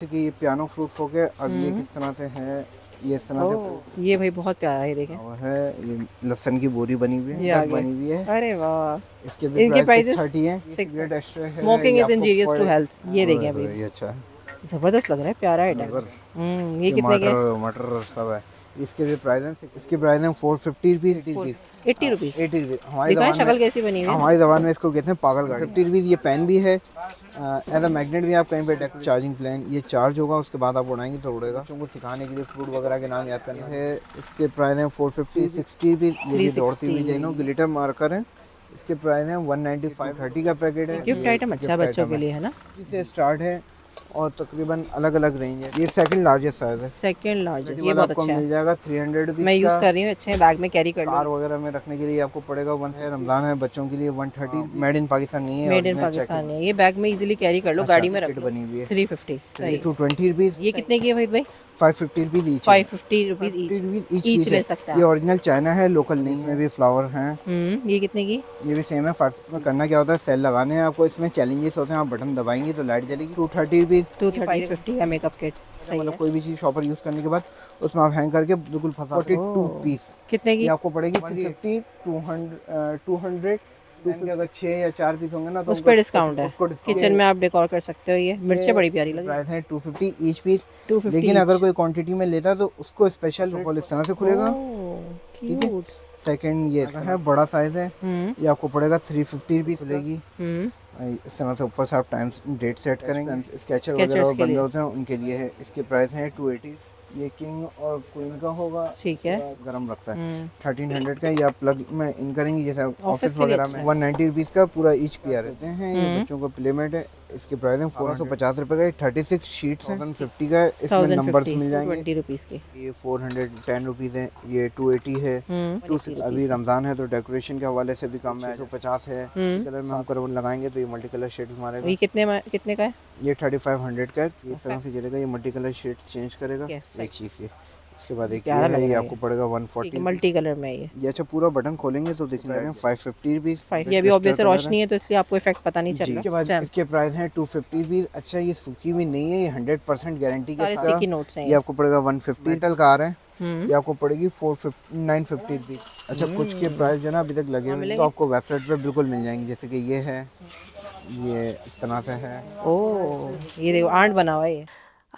कि ये piano fruit फोक है अब ये किस तरह से है? ये इस तरह से ये भाई बहुत प्यारा है देखें। वो है ये लहसन की बोरी बनी हुई है। बनी हुई है। अरे वाह। इसके इनके भी प्राइस prices 30 है। सिगरेट एक्स्ट्रा है smoking is injurious to health ये देखें और अभी। ये अच्छा है। ज़बरदस्त लग रहा है प्यारा है हम्म ये कितने के? मटर सब है। इसके भी प्राइस हैं इसके प्राइस हैं four fifty rupees eighty rupees eighty rupees eighty rupees हमारी शक्ल कैसी बनी हुई है? हमारी जबान में इसको कहते हैं पागल गाड़ी। फिफ्टी रुपीज़ ये पेन भी है। एज अ मैगनेट भी आप कहीं पर चार्जिंग प्लान ये चार्ज होगा उसके बाद आप उड़ाएँगे तो उड़ेगा। बच्चों को सिखाने के लिए फ्रूट वगैरह के नाम याद करना। है इसके प्राइस हैं फोर फिफ्टी सिक्सटी भी ये भी दौड़ती हुई जाइनो ग्लिटर मार्कर है। इसके प्राइस हैं वन नाइन्टी फाइव थर्टी का पैकेट है। गिफ्ट आइटम अच्छा बच्चों के लिए है ना? इसे स्टार्ट है। और तकरीबन अलग अलग रेंज है। ये सेकंड लार्जेस्ट साइज़ है। सेकंड लार्ज ये बहुत अच्छा मिल जाएगा थ्री हंड्रेड मैं यूज़ कर रही हूँ अच्छे बैग में कैरी कर कार वगैरह में रखने के लिए आपको पड़ेगा वन है रमज़ान है बच्चों के लिए one thirty made in Pakistan नहीं है मेड इन पाकिस्तान है। ये बैग में इजीली कैरी कर लो गाड़ी में रख बनी हुई है। Three fifty two twenty rupees ये कितने की है भाई five fifty rupees each five fifty rupees each each ले सकता ये ओरिजिनल चाइना है लोकल नहीं है भी फ्लावर हैं। हम्म ये कितने की? ये भी सेम है फाइव में करना क्या होता है सेल लगाने हैं आपको इसमें चैलेंजेस होते हैं आप बटन दबाएँगे तो light जलेगी। Two thirty rupees two thirty fifty है मेकअप किट सही मतलब कोई भी चीज़ शॉपर यूज़ करने के बाद उसमें आप हैंग करके बिल्कुल फंसा फोर्टी टू पीस कितने की? आपको पड़ेगी three fifty two hundred two hundred अगर छः या चार पीस होंगे ना तो उस पर डिस्काउंट है। किचन में आप डेकोर कर सकते हो ये। मिर्चें बड़ी प्यारी लगी। प्राइस है two fifty each piece two लेकिन अगर कोई क्वांटिटी में लेता है तो उसको स्पेशल इस तरह से खुलेगा। क्यूट सेकंड ये है। बड़ा साइज़ है। हम्म। ये आपको पड़ेगा थ्री फिफ्टी रुपीज़ हम्म। इस तरह से ऊपर से आप टाइम डेट सेट करेंगे। स्केचर वगैरह और बन रहे होते हैं उनके लिए है। इसके प्राइस है टू एटी ये किंग और क्वीन का होगा। ठीक है। गरम रखता है। हम्म। थर्टीन हंड्रेड का या प्लग में इन करेंगे जैसे ऑफ़िस वगैरह में। वन नाइन्टी रुपीज़ का पूरा ईच पी आ रहते हैं। ये हम्म। बच्चों का प्लेमेट है। इसके प्राइस है फोर सौ पचास रुपये का थर्टी सिक्स शीट्स हैं। फिफ्टी का इसमें नंबर्स मिल जाएँगे। ट्वेंटी रुपीज़ की। ये फोर हंड्रेड टेन रुपीज़ है ये टू एटी है। टू अभी रमज़ान है तो डेकोरेशन के हवाले से भी कम है तो पचास है। हम्म। कलर में हम करवन लगाएँगे तो ये मल्टी कलर शेड्स मारेगा। ये कितने कितने का है? ये थर्टी फाइव हंड्रेड का है। इस तरह से चलेगा ये मल्टी कलर शेड चेंज करेगा एक चीज़ ये। इसके बाद एक ये है ये आपको पड़ेगा वन ठीक फोर्टी है मल्टी कलर में है ये। ये अच्छा पूरा बटन खोलेंगे तो दिख रहा फिफ्टी रुपीज़ फाइव ये अभी ऑब्वियस रोशनी है। तो इसलिए आपको इफ़ेक्ट पता नहीं चल इसके रहा इसके प्राइस हैं टू फिफ्टी अच्छा ये सूखी भी नहीं है ये हंड्रेड परसेंट गारंटी के साथ नोट्स हैं ये आपको पड़ेगा वन फिफ्टी मेटल कार है हम्म। ये आपको पड़ेगी four fifty nine fifty rupees अच्छा कुछ के प्राइस जो ना अभी तक लगे हुए हैं, तो आपको वेबसाइट पे बिल्कुल मिल जाएँगे जैसे कि ये है ये इस तरह से है। ओ ये देखो आंट बना हुआ है ये।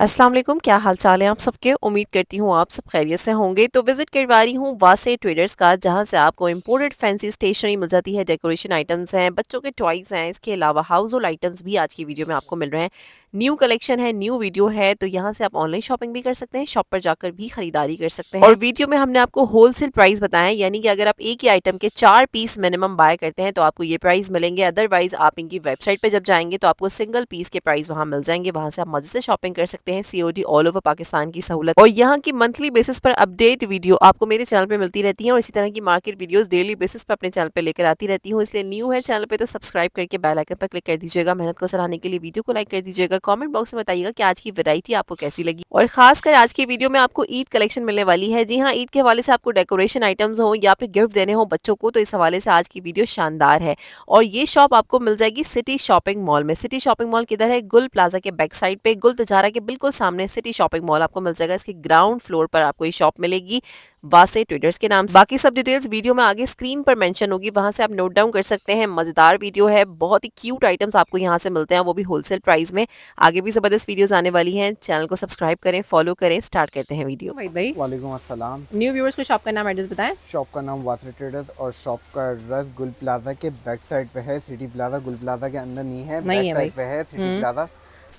अस्सलाम वालेकुम क्या हाल चाल है आप सबके? उम्मीद करती हूँ आप सब खैरियत से होंगे। तो विज़िट करवा रही हूँ वासे ट्रेडर्स का जहाँ से आपको इम्पोर्टेड फैंसी स्टेशनरी मिल जाती है डेकोरेशन आइटम्स हैं बच्चों के टॉयज़ हैं इसके अलावा हाउस होल्ड आइटम्स भी आज की वीडियो में आपको मिल रहे हैं। न्यू कलेक्शन है न्यू वीडियो है तो यहाँ से आप ऑनलाइन शॉपिंग भी कर सकते हैं शॉप पर जाकर भी खरीदारी कर सकते हैं। और वीडियो में हमने आपको होलसेल प्राइस बताया यानी कि अगर आप एक ही आइटम के चार पीस मिनिमम बाय करते हैं तो आपको ये प्राइस मिलेंगे। अदरवाइज़ आप इनकी वेबसाइट पर जब जाएँगे तो आपको सिंगल पीस के प्राइस वहाँ मिल जाएँगे वहाँ से आप मज़े से शॉपिंग कर सकते हैं। सीओडी ऑल ओवर पाकिस्तान की सहूलत। और यहाँ की मंथली बेसिस पर अपडेट वीडियो आपको मेरे चैनल पे मिलती रहती है और इसी तरह की मार्केट वीडियोस डेली बेसिस पर अपने चैनल पे लेकर आती रहती हूँ। इसलिए न्यू है चैनल पे तो सब्सक्राइब करके बेल आइकन पर क्लिक कर दीजिएगा। मेहनत को सराहने के लिए वीडियो को लाइक कर दीजिएगा। कमेंट बॉक्स में बताइएगा कि आज की वैरायटी आपको कैसी लगी। और खासकर आज की वीडियो में आपको ईद कलेक्शन मिलने वाली है। जी हाँ ईद के हवाले से आपको डेकोरेशन आइटम्स हो या फिर गिफ्ट देने हो बच्चों को तो इस हवाले से आज की वीडियो शानदार है। और ये शॉप आपको मिल जाएगी सिटी शॉपिंग मॉल में। सिटी शॉपिंग मॉल किधर है? गुल प्लाजा के बैक साइड पे, गुल तजारा के बिल्कुल सामने सिटी शॉपिंग मॉल आपको मिल जाएगा इसके ग्राउंड फ्लोर पर आपको ये शॉप मिलेगी वासे ट्रेडर्स के नाम से। बाकी सब डिटेल्स वीडियो में आगे स्क्रीन पर मेंशन होगी वहाँ से आप नोट डाउन कर सकते हैं मज़ेदार वीडियो है बहुत ही क्यूट आइटम्स आपको यहाँ से मिलते हैं वो भी होलसेल प्राइस में। आगे भी ज़बरदस्त वीडियोस आने वाली हैं चैनल को सब्सक्राइब करें फॉलो करें स्टार्ट करते हैं वीडियो। भाई भाई। वालेकुम अस्सलाम। न्यू व्यूअर्स को शॉप का नाम एड्रेस बताएँ। शॉप का नाम वाटर ट्रेडर्स और शॉप का एड्रेस गुल प्लाजा के बैक साइड पे है सिटी प्लाजा गुल प्लाजा के अंदर नहीं है नहीं बैक है साइड पे है सिटी प्लाजा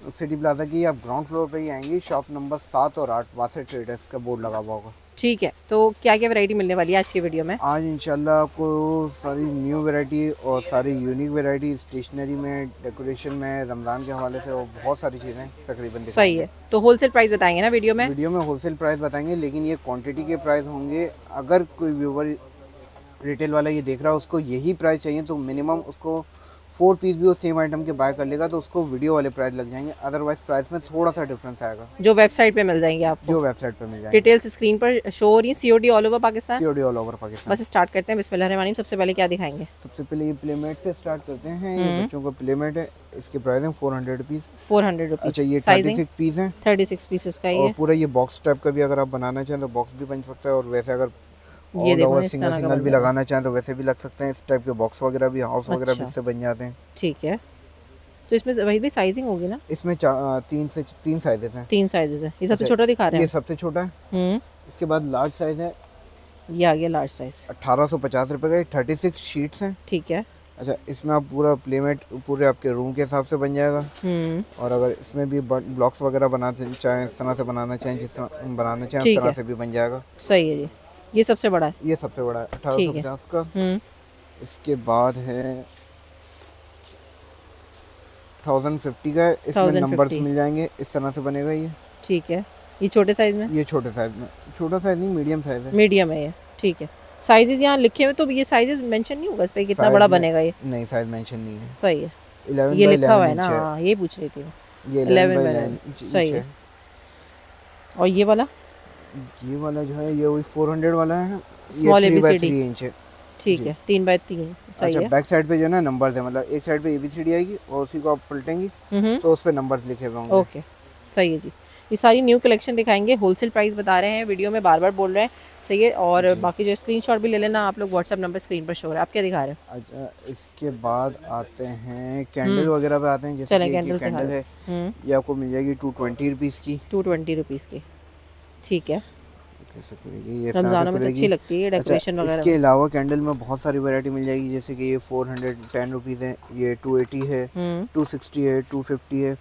सिटी प्लाजा की आप ग्राउंड फ्लोर पे ही आएँगी शॉप नंबर सात और आठ वासे ट्रेडर्स का बोर्ड लगा हुआ होगा। ठीक है तो क्या क्या वैरायटी मिलने वाली है आज की वीडियो में? आज इंशाल्लाह आपको सारी न्यू वैरायटी और सारी यूनिक वैरायटी स्टेशनरी में डेकोरेशन में रमज़ान के हवाले से और बहुत सारी चीज़ें तकरीबन सही है। तो होलसेल प्राइस बताएँगे ना वीडियो में? वीडियो में होलसेल प्राइस बताएँगे लेकिन ये क्वान्टिटी के प्राइस होंगे। अगर कोई व्यूवर रिटेल वाला ये देख रहा है उसको यही प्राइस चाहिए तो मिनिमम उसको फोर पीस भी वो सेम आइटम के बाय कर लेगा तो उसको वीडियो वाले प्राइस लग जाएँगे। अदरवाइज़ प्राइस में थोड़ा सा डिफरेंस आएगा। जो वेबसाइट पे मिल जाएँगे आपको। जो वेबसाइट पे मिल जाएगा। डिटेल्स स्क्रीन पर शो हो रही है COD all over Pakistan COD all over Pakistan बस स्टार्ट करते हैं बिस्मिल्लाहिर्रहमानिर्रहीम सबसे पहले क्या दिखाएँगे? सबसे पहले ये प्लेमेट से स्टार्ट करते हैं। हम्म। ये बच्चों का प्लेमेट है इसके प्राइस है four hundred rupees four hundred अच्छा ये rupees thirty sizing six piece है थर्टी सिक्स पीसेस का ये पूरा ये बॉक्स टाइप का भी अगर आप बनाना चाहें तो बॉक्स भी बन सकता है। और वैसे अगर ये देखो इस सिंगल सिंगल भी लगाना चाहें तो वैसे भी लग सकते हैं इस टाइप के बॉक्स वगैरह भी हाउस वगैरह भी अच्छा। इससे बन जाते हैं। ठीक है। तो इसमें वही भी साइजिंग होगी ना? इसमें तीन से तीन साइजेस हैं। तीन साइजेस है। ये सबसे अच्छा, छोटा दिखा रहे हैं? ये सबसे छोटा है। हम्म। इसके बाद लार्ज साइज़ है। ये आ गया लार्ज साइज़ अट्ठारह सौ पचास रुपये का थर्टी सिक्स शीट्स हैं। ठीक है। अच्छा इसमें आप पूरा प्लेमेट पूरे आपके रूम के हिसाब से बन जाएगा। हम्म। और अगर इसमें भी ब्लॉक्स वगैरह बनाते चाहें इस तरह से बनाना चाहें जिस तरह बनाना चाहें उस तरह से भी बन जाएगा। सही है जी। ये सबसे बड़ा है। ये सबसे बड़ा है अठारह सौ पचास का। हम्म। इसके बाद है थाउज़ेंड फिफ्टी का इसमें नंबर्स मिल जाएँगे। इस तरह से बनेगा ये। ठीक है। ये छोटे साइज़ में? ये छोटे साइज़ में। छोटा साइज़ नहीं मीडियम साइज़ है। मीडियम है ये। ठीक है। साइजेस यहाँ लिखे हुए तो ये साइजेस मेंशन नहीं होगा इस पे कितना बड़ा बनेगा ये। नहीं साइज़ मेंशन नहीं है। सही है। 11 ये लिखा हुआ है ना हाँ, ये पूछ रही थी। ये 11 11 by बाय 11 11 सही है। और ये वाला? ये वाला जो है ये वही 400 वाला है। Small ये 3 बाय ABCD 3 इंच है। ठीक है तीन बाय तीन सही अच्छा है। बैक साइड पे जो है ना नंबर्स है मतलब एक साइड पे एबीसीडी आएगी और उसी को आप पलटेंगी हम्म तो उस पे नंबर्स लिखे हुए होंगे। ओके सही है जी। ये सारी न्यू कलेक्शन दिखाएँगे होलसेल प्राइस बता रहे हैं वीडियो में बार बार बोल रहे हैं सही है और बाकी जो स्क्रीनशॉट भी ले लेना आप लोग व्हाट्सएप नंबर स्क्रीन पर शो हो रहा है। आप क्या दिखा रहे हो? अच्छा इसके बाद आते हैं कैंडल वगैरह पे आते हैं जैसे कैंडल है हम्म। ये आपको मिल जाएगी टू ट्वेंटी रुपीज़ की। टू ट्वेंटी रुपीज़ की। ठीक है। रमज़ानों में तो अच्छी लगती है अच्छा, डेकोरेशन वगैरह इसके अलावा कैंडल में बहुत सारी वैरायटी मिल जाएगी जैसे कि ये फोर हंड्रेड टेन रुपीज़ है ये टू एटी है हम्म। टू सिक्सटी है टू फिफ्टी है।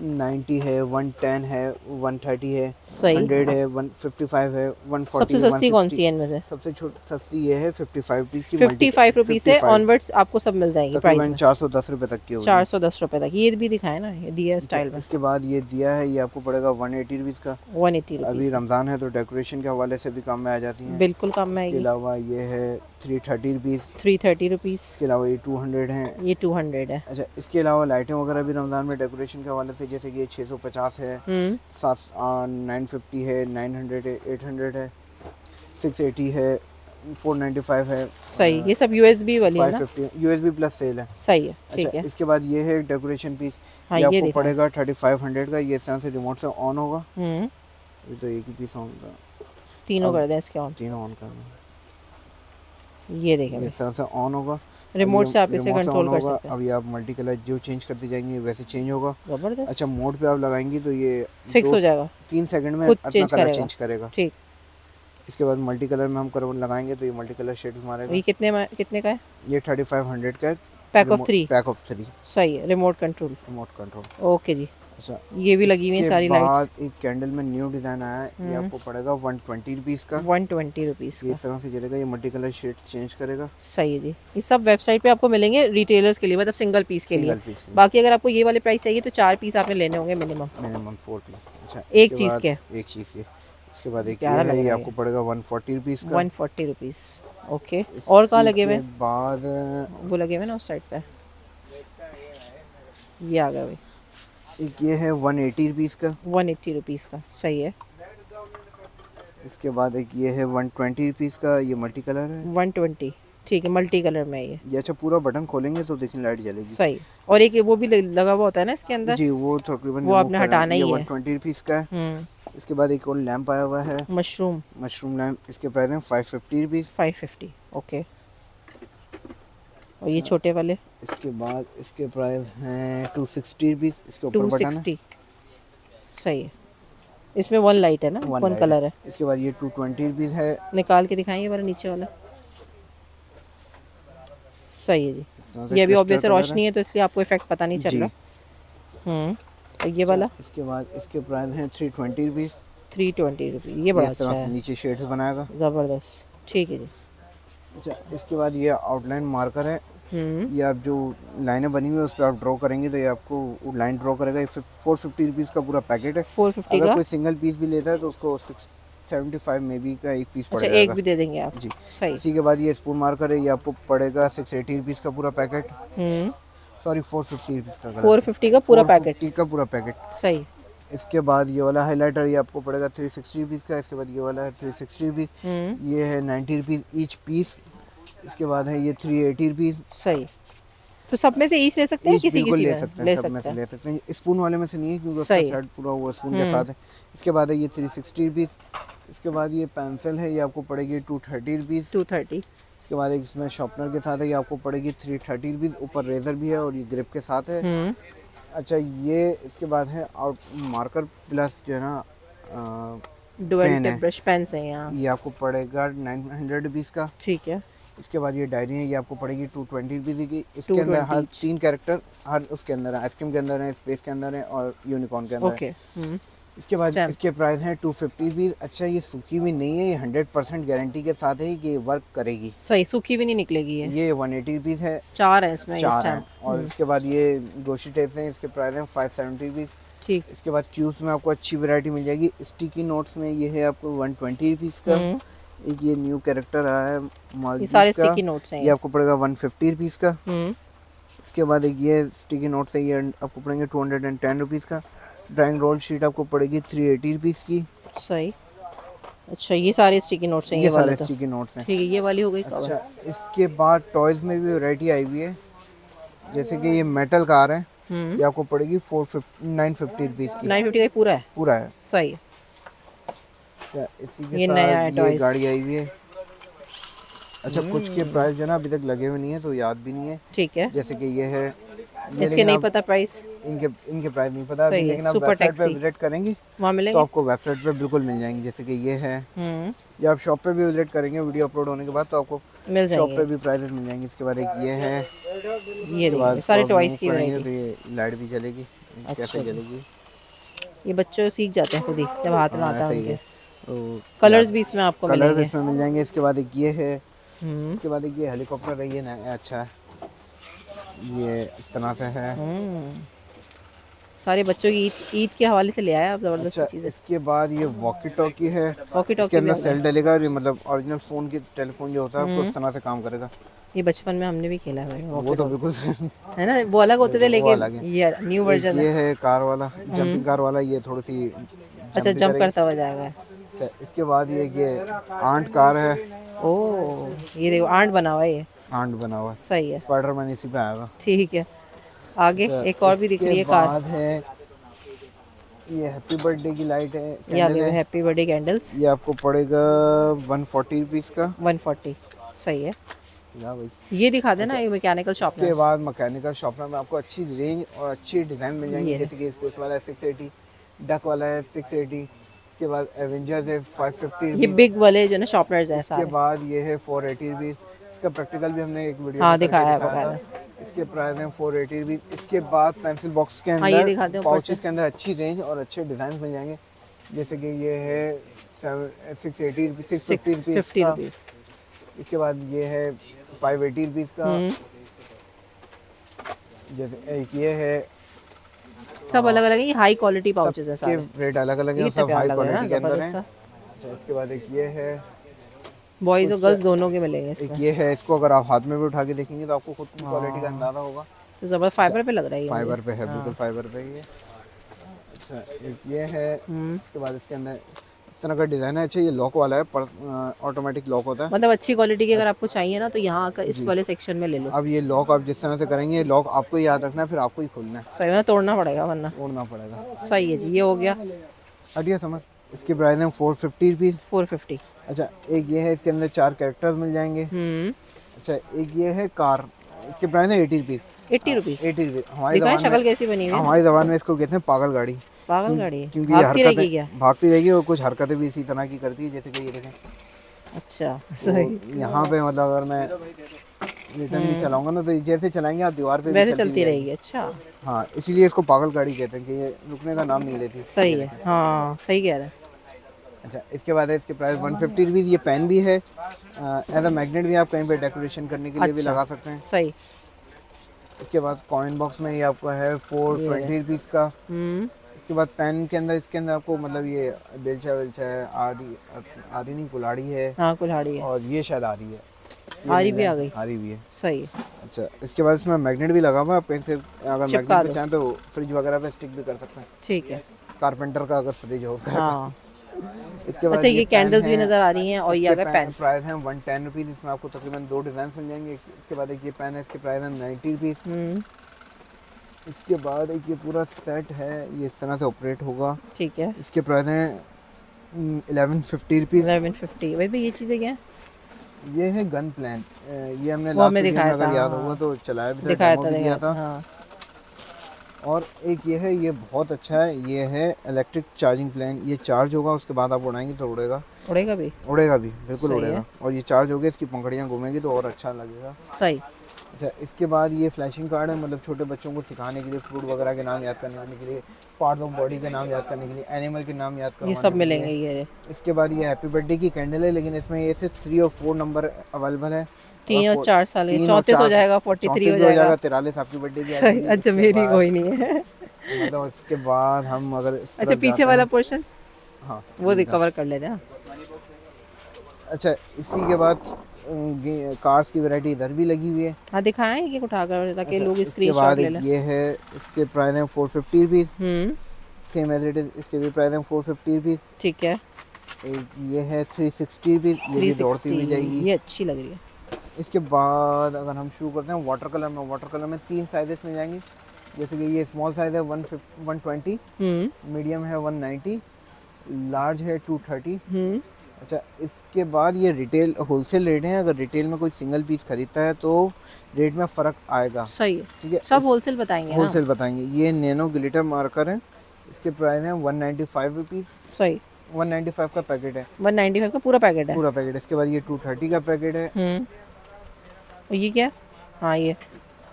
नाइन्टी है वन टेन है वन थर्टी है हंड्रेड है वन फिफ्टी फाइव है वन फोर्टी सबसे सस्ती कौन सी है इनमें से? सबसे छोटी सस्ती ये है फिफ्टी फाइव रुपीज़ की फिफ्टी फाइव रुपीज़ से ऑनवर्ड्स आपको सब मिल जाएगी प्राइस में। चार सौ दस रुपये तक की होगी। चार सौ दस रुपये तक। ये भी दिखाए ना ये दिया स्टाइल में। इसके बाद ये दिया है ये आपको पड़ेगा वन एटी रुपीज़ का। वन एट्टी अभी रमज़ान है तो डेकोरेशन के हवाले से भी काम में आ जाती है। बिल्कुल कम में इसके अलावा ये है three thirty rupees three thirty rupees इसके अलावा ये टू हंड्रेड है। ये टू हंड्रेड है। अच्छा इसके अलावा लाइटें वगैरह भी रमज़ान में डेकोरेशन के हवाले से जैसे कि ये छः सौ पचास है हम्म। सात नाइन फिफ्टी है नाइन हंड्रेड है एट हंड्रेड है सिक्स एटी है फोर नाइन्टी फाइव है। सही ये सब यूएसबी वाली है फाइव ना fifty U S B plus cell है। सही है ठीक अच्छा है। इसके बाद ये है डेकोरेशन पीस हाँ, ये ये आपको पड़ेगा थर्टी फाइव हंड्रेड का ये इस तरह से रिमोट से ऑन होगा। हम्म। तो एक ही पीस ऑन का तीनों कर दें इसके ऑन तीनों ऑन करना ये देखें इस तरह से ऑन होगा। रिमोट से आप इसे कंट्रोल कर सकते हैं। ये आप मल्टी कलर जो चेंज करती जाएँगी वैसे चेंज होगा। ज़बरदस्त। अच्छा मोड पे आप लगाएँगी तो ये फिक्स हो जाएगा। तीन सेकंड में अपना कलर चेंज करेगा। ठीक। इसके बाद मल्टी कलर में हम कर लगाएँगे तो ये मल्टी कलर शेड मारेगा। ये कितने कितने का है? ये थर्टी फाइव हंड्रेड का pack of three pack of three सही है remote control remote control okay जी। अच्छा ये भी लगी हुई है सारी लाइट्स एक कैंडल में न्यू डिज़ाइन आया है ये हम्म। आपको पड़ेगा वन ट्वेंटी रुपीज़ का। वन ट्वेंटी रुपीज़ का। इस तरह से चलेगा ये मल्टी कलर शेड चेंज करेगा। सही है जी। ये सब वेबसाइट पे आपको मिलेंगे रिटेलर्स के लिए मतलब सिंगल पीस के लिए। बाकी अगर आपको ये वाले प्राइस चाहिए तो चार पीस आपने लेने होंगे मिनिमम मिनिमम फोर पीस अच्छा एक चीज़ के? एक चीज़ के। इसके बाद एक ये ये आपको पड़ेगा वन फोर्टी रुपीज़ का। वन फोर्टी रुपीज़ ओके और कहाँ लगे हुए बाद वो लगे हुए ना उस साइड पे। ये आ गया भाई। एक ये है वन एटी रुपीज़ का। वन एट्टी रुपीज़ का सही है। इसके बाद एक ये है वन ट्वेंटी रुपीज़ का ये मल्टी कलर है वन ट्वेंटी ठीक है मल्टी कलर में ये। ये अच्छा पूरा बटन खोलेंगे तो देखिए लाइट जलेगी। सही। और एक वो भी लगा हुआ होता है ना इसके अंदर? जी वो तकरीबन वो आपने हटाना ही है। वन ट्वेंटी रुपीज़ का है। हम्म। इसके बाद एक और लैंप आया हुआ है। मशरूम। मशरूम लैंप इसके प्राइस हैं five fifty rupees five fifty okay. और ये छोटे वाले? इसके बाद इसके प्राइस हैं टू सिक्सटी रुपीज़ इसके ऊपर बटन है। सही है। इसमें वन लाइट है ना? One वन कलर है। इसके बाद ये टू ट्वेंटी रुपीज़ है। निकाल के दिखाएँ ये वाला नीचे वाला। सही है जी। ये अभी ऑब्वियस रोशनी है। तो इसलिए आपको इफ़ेक्ट पता नहीं चल रहा। हम्म तो ये वाला? इसके बाद इसके प्राइस हैं three twenty rupees three twenty rupee ये बड़ा अच्छा है। नीचे शेड्स बनाएगा। ज़बरदस्त। ठीक है जी। अच्छा इसके बाद ये आउटलाइन मार्कर है। ये आप जो लाइनें बनी हुई है उस पर आप ड्रॉ करेंगे तो ये आपको लाइन ड्रॉ करेगा। फोर फिफ्टी रुपीज़ का पूरा पैकेट है। फोर फिफ्टी अगर कोई सिंगल पीस भी लेता है तो उसको six seventy five maybe का एक पीस अच्छा एक भी दे देंगे आप? जी। सही। इसी के बाद ये स्पून मार्कर है ये आपको पड़ेगा सिक्स एटी रुपीज़ का पूरा पैकेट हम्म। सॉरी फोर फिफ्टी रुपीज़ का फोर फिफ्टी का पूरा पैकेट 450 का पूरा पैकेट सही। इसके बाद ये वाला हाइलाइटर ये आपको पड़ेगा थ्री सिक्सटी रुपीज़ का। इसके बाद ये वाला है थ्री सिक्सटी रुपीज़ हम्म। ये है नाइन्टी रुपीज़ ईच पीस इसके बाद है ये थ्री एटी रुपीज़ सही। तो सब में से ईच ले सकते हैं किसी किसी ले सकते ले हैं सब में से ले सकते हैं। स्पून वाले में से नहीं है क्योंकि उसका सेट पूरा वो स्पून के हम्म। साथ है। इसके बाद है ये थ्री सिक्सटी रुपीज़ इसके बाद ये पेंसिल है ये आपको पड़ेगी two thirty rupees two thirty इसके बाद एक इसमें शॉर्पनर के साथ है ये आपको पड़ेगी थ्री थर्टी रुपीज़ ऊपर रेजर भी है और ये ग्रिप के साथ है। हम्म। अच्छा ये इसके बाद है और मार्कर प्लस जो है ना डुअल टिप। ब्रश पेन्स हैं यहाँ। ये आपको पड़ेगा नाइन हंड्रेड रुपीज़ का। ठीक है। इसके बाद ये डायरी है ये आपको पड़ेगी टू ट्वेंटी रुपीज़ की। इसके अंदर हर तीन कैरेक्टर हर उसके अंदर है आइसक्रीम के अंदर है स्पेस के अंदर है और यूनिकॉर्न के अंदर है। हम्म। इसके बाद। इसके प्राइस हैं टू फिफ्टी रुपीज़ अच्छा ये सूखी भी नहीं है ये हंड्रेड परसेंट गारंटी के साथ है कि ये वर्क करेगी। सही सूखी भी नहीं निकलेगी ये। ये वन एटी रुपीज़ है। चार है इसमें चार हैं। और इसके बाद ये गोशी टेप्स हैं इसके प्राइस हैं फाइव सेवेंटी रुपीज़ ठीक। इसके बाद क्यूब्स में आपको अच्छी वैरायटी मिल जाएगी। स्टिकी नोट्स में ये है आपको वन ट्वेंटी रुपीज़ का। हम्म, एक ये न्यू कैरेक्टर आया है ये सारे का। स्टिकी नोट्स हैं ये आपको पड़ेगा वन फिफ्टी रुपीज़ का। हम्म। इसके बाद एक ये स्टिकी नोट्स है ये आपको पड़ेंगे two hundred and ten rupees का। ड्राइंग रोल शीट आपको पड़ेगी थ्री एटी रुपीज़ की। सही। अच्छा ये सारे स्टिकी नोट्स हैं ये ये सारे तो। स्टिकी नोट्स हैं। ठीक है ये वाली हो गई अच्छा इसके बाद टॉयज़ में भी वैरायटी आई हुई है। जैसे कि ये मेटल कार है ये आपको पड़ेगी four fifty nine fifty rupees की। नाइन फिफ्टी का पूरा है। पूरा है। सही। अच्छा, इसी के ये साथ ये गाड़ी आई हुई है। अच्छा कुछ के। प्राइस जो ना अभी तक लगे हुए नहीं है तो याद भी नहीं है। ठीक है। जैसे कि ये है इसके नहीं पता प्राइस इनके इनके प्राइस नहीं पता लेकिन आप वेबसाइट पे विज़िट करेंगे वहाँ तो आपको वेबसाइट पे बिल्कुल मिल जाएँगे। जैसे कि ये है हम्म या आप शॉप पे भी विज़िट करेंगे वीडियो अपलोड होने के बाद तो आपको मिल शॉप पे भी प्राइसेस मिल जाएँगे। इसके बाद एक ये है ये सारे टॉयज की वैरायटी तो लाइट भी चलेगी कैसे अच्छा। चलेगी ये बच्चे सीख जाते हैं खुद ही जब हाथ में हाँ, आता है तो कलर्स भी इसमें आपको कलर्स इसमें मिल जाएँगे। इसके बाद एक ये है। हम्म। इसके बाद एक ये हेलीकॉप्टर है ये अच्छा है। ये इस तरह से है। हम्म। सारे बच्चों की ईद ईद के हवाले से ले आए आप ज़बरदस्त अच्छा चीज़ें। इसके बाद ये वॉकी टॉकी है। वॉकी इसके टॉकी अंदर सेल डलेगा और ये मतलब ओरिजिनल फ़ोन की टेलीफोन जो होता है आपको इस तरह से काम करेगा? ये बचपन में हमने भी खेला है वो तो बिल्कुल है ना? वो अलग होते थे लेकिन ये न्यू वर्जन ये है। कार वाला जंपिंग कार वाला ये थोड़ी सी अच्छा जंप करता हुआ जाएगा। इसके बाद ये ये आंट कार है। ओ ये देखो आंट बना हुआ है ये। आंट बना हुआ सही है। स्पाइडरमैन इसी पे आएगा ठीक है। आगे अच्छा, एक और भी दिख रही है कार। है ये हैप्पी बर्थडे की लाइट है ये आगे हैप्पी बर्थडे कैंडल्स ये आपको पड़ेगा वन फोर्टी रुपीज़ का। 140 सही है। भाई। ये दिखा देना ये मैकेनिकल शॉप इसके बाद मैकेनिकल शॉपनर में आपको अच्छी रेंज और अच्छी डिज़ाइन मिल जाएँगी। जैसे कि स्पेस वाला है सिक्स एटी डक वाला है सिक्स एटी इसके बाद एवेंजर्स है फाइव फिफ्टी ये बिग वाले जो ना शॉपनर्स हैं इसके बाद ये है फोर एटी रुपीज़ इसका प्रैक्टिकल भी हमने एक वीडियो हाँ, दिखाया है। इसके प्राइस हैं फोर एटी रुपीज़ इसके बाद पेंसिल बॉक्स के हाँ, अंदर ऊपर पाउचेस के अंदर अच्छी रेंज और अच्छे डिज़ाइन मिल जाएँगे। जैसे कि ये है सिक्स एटी रुपीज़ इसके बाद ये है फाइव एटी रुपीज़ का। हम्म। जैसे एक ये है सब अलग अलग है हाई क्वालिटी पाउचेस है सारे। रेट अलग अलग है सब हाई है क्वालिटी के अंदर है। हैं अच्छा इसके बाद एक ये है। बॉयज़ और गर्ल्स दोनों के मिलेंगे इसमें। ये है इसको अगर आप हाथ में भी उठा के देखेंगे तो आपको खुद की क्वालिटी का अंदाज़ा होगा। तो जबर फाइबर पे लग रहा है ये। फाइबर पे है हाँ। बिल्कुल फाइबर पे ही है। अच्छा एक ये है हम्म। इसके बाद इसके अंदर इस तरह का डिज़ाइन है अच्छा ये लॉक वाला है ऑटोमेटिक लॉक होता है। मतलब अच्छी क्वालिटी की अगर आपको चाहिए ना तो यहाँ आकर इस वाले सेक्शन में ले लो। अब ये लॉक आप जिस तरह से करेंगे लॉक आपको याद रखना है फिर आपको ही खोलना है। सही में तोड़ना पड़ेगा वरना। तोड़ना पड़ेगा। सही है जी ये हो गया। हटिया समझ। इसकी प्राइस है four fifty rupees four fifty अच्छा एक ये है इसके अंदर चार कैरेक्टर्स मिल जाएँगे। हम्म। अच्छा एक ये है कार इसके प्राइस है eighty rupees eighty rupees eighty rupees हमारी शक्ल कैसी बनी हमारी जबान में इसको कहते हैं पागल गाड़ी। पागल गाड़ी है। क्योंकि भागती रहेगी क्या? भागती रहेगी और कुछ हरकतें भी इसी तरह की करती है जैसे कि ये देखें। अच्छा तो सही यहाँ पे मतलब अगर मैं रिटर्न भी चलाऊँगा ना तो जैसे चलाएँगे आप दीवार पे भी वैसे चलती चलती रहेगी। अच्छा। हाँ इसीलिए इसको पागल गाड़ी कहते हैं कि ये रुकने का नाम नहीं लेती। सही है हाँ सही कह रहे हैं। अच्छा इसके बाद है इसके प्राइस वन फिफ्टी रुपीज़ ये पेन भी है। एज अ मैग्नेट भी आप कहीं पे डेकोरेशन करने के लिए भी अच्छा। लगा सकते हैं। सही। इसके बाद कॉइन बॉक्स में ये आपका है फोर ट्वेंटी रुपीज़ का। इसके बाद पेन के अंदर इसके अंदर आपको मतलब ये बेलचा वेलचा है आदि आदि नहीं कुल्हाड़ी है। हाँ कुल्हाड़ी है। और ये शायद आ रही है आरी भी आ गई। हारी भी है। सही है। अच्छा इसके बाद इसमें मैग्नेट भी लगा हुआ है आप कहीं से अगर मैग्नेट पे चाहें तो फ्रिज वगैरह पे स्टिक भी कर सकते हैं। ठीक है। कारपेंटर का अगर फ्रिज हो। हाँ। इसके बाद अच्छा ये पेन कैंडल्स भी। नज़र आ रही हैं और ये आ गए पेन्स। प्राइस है वन टेन रुपीज़ इसमें आपको तकरीबन दो डिज़ाइन मिल जाएँगे। इसके बाद एक ये पेन है इसके प्राइस है नाइन्टी रुपीज़ हम्म। इसके बाद एक ये पूरा सेट है ये इस तरह से ऑपरेट होगा। ठीक है। इसके प्राइस हैं eleven fifty rupees eleven fifty वही भाई ये चीज़ें क्या हैं? ये है गन प्लान ये हमने लास्ट में दिखाया अगर था, याद। होगा तो चलाया भी था दिखाया था दिखाया था। था हाँ। और एक ये है ये बहुत अच्छा है ये है इलेक्ट्रिक चार्जिंग प्लान ये चार्ज होगा उसके बाद आप उड़ाएँगे तो उड़ेगा। उड़ेगा भी? उड़ेगा भी बिल्कुल उड़ेगा। और ये चार्ज हो गया इसकी पंखड़ियाँ घूमेंगी तो और अच्छा लगेगा। सही। अच्छा इसके बाद ये फ्लैशिंग कार्ड है मतलब छोटे बच्चों को सिखाने के लिए फ्रूट वगैरह के नाम याद करने के लिए पार्ट ऑफ़ बॉडी के नाम याद करने के लिए एनिमल के नाम याद ये सब मिलेंगे ये। इसके बाद ये हैप्पी बर्थडे की कैंडल है लेकिन इसमें ये सिर्फ़ थ्री और फोर नंबर अवेलेबल है। तीन और चार साल चौंतीस हो जाएगा फोर्टी थ्री हो जाएगा तिरालीस आपकी बर्थडे। अच्छा मेरी कोई नहीं है। मतलब उसके बाद हम अगर अच्छा पीछे वाला पोर्शन हाँ वो कवर कर लेते हैं। अच्छा इसी के बाद कार्स की वैरायटी इधर भी लगी हुई है। हाँ दिखाएँ ये उठाकर ताकि अच्छा, लोग इसके स्क्रीन बाद ले लें। ये है इसके प्राइस हैं फोर फिफ्टी रुपीज़ हम्म। सेम एज इट इज़ इसके भी प्राइस हैं फोर फिफ्टी रुपीज़ ठीक है। एक ये है थ्री सिक्सटी रुपीज़ ये भी दौड़ती 360 जाएगी। ये अच्छी लग रही है। इसके बाद अगर हम शुरू करते हैं वाटर कलर में वाटर कलर में तीन साइजेस मिल जाएँगे। जैसे कि ये स्मॉल साइज़ है वन वन ट्वेंटी मीडियम है वन नाइन्टी लार्ज है टू थर्टी अच्छा इसके बाद ये रिटेल होलसेल रेट है अगर रिटेल में कोई सिंगल पीस खरीदता है तो रेट में फ़र्क आएगा। सही है। ठीक है सब होलसेल बताएँगे होलसेल बताएँगे। ये नैनो ग्लिटर मार्कर है इसके प्राइस हैं वन नाइन्टी फाइव रुपीज़ सही। वन नाइन्टी फाइव का पैकेट है। 195 का पूरा पैकेट है। पूरा पैकेट इसके बाद ये टू थर्टी का पैकेट है। हम्म। और ये क्या? है? हाँ ये।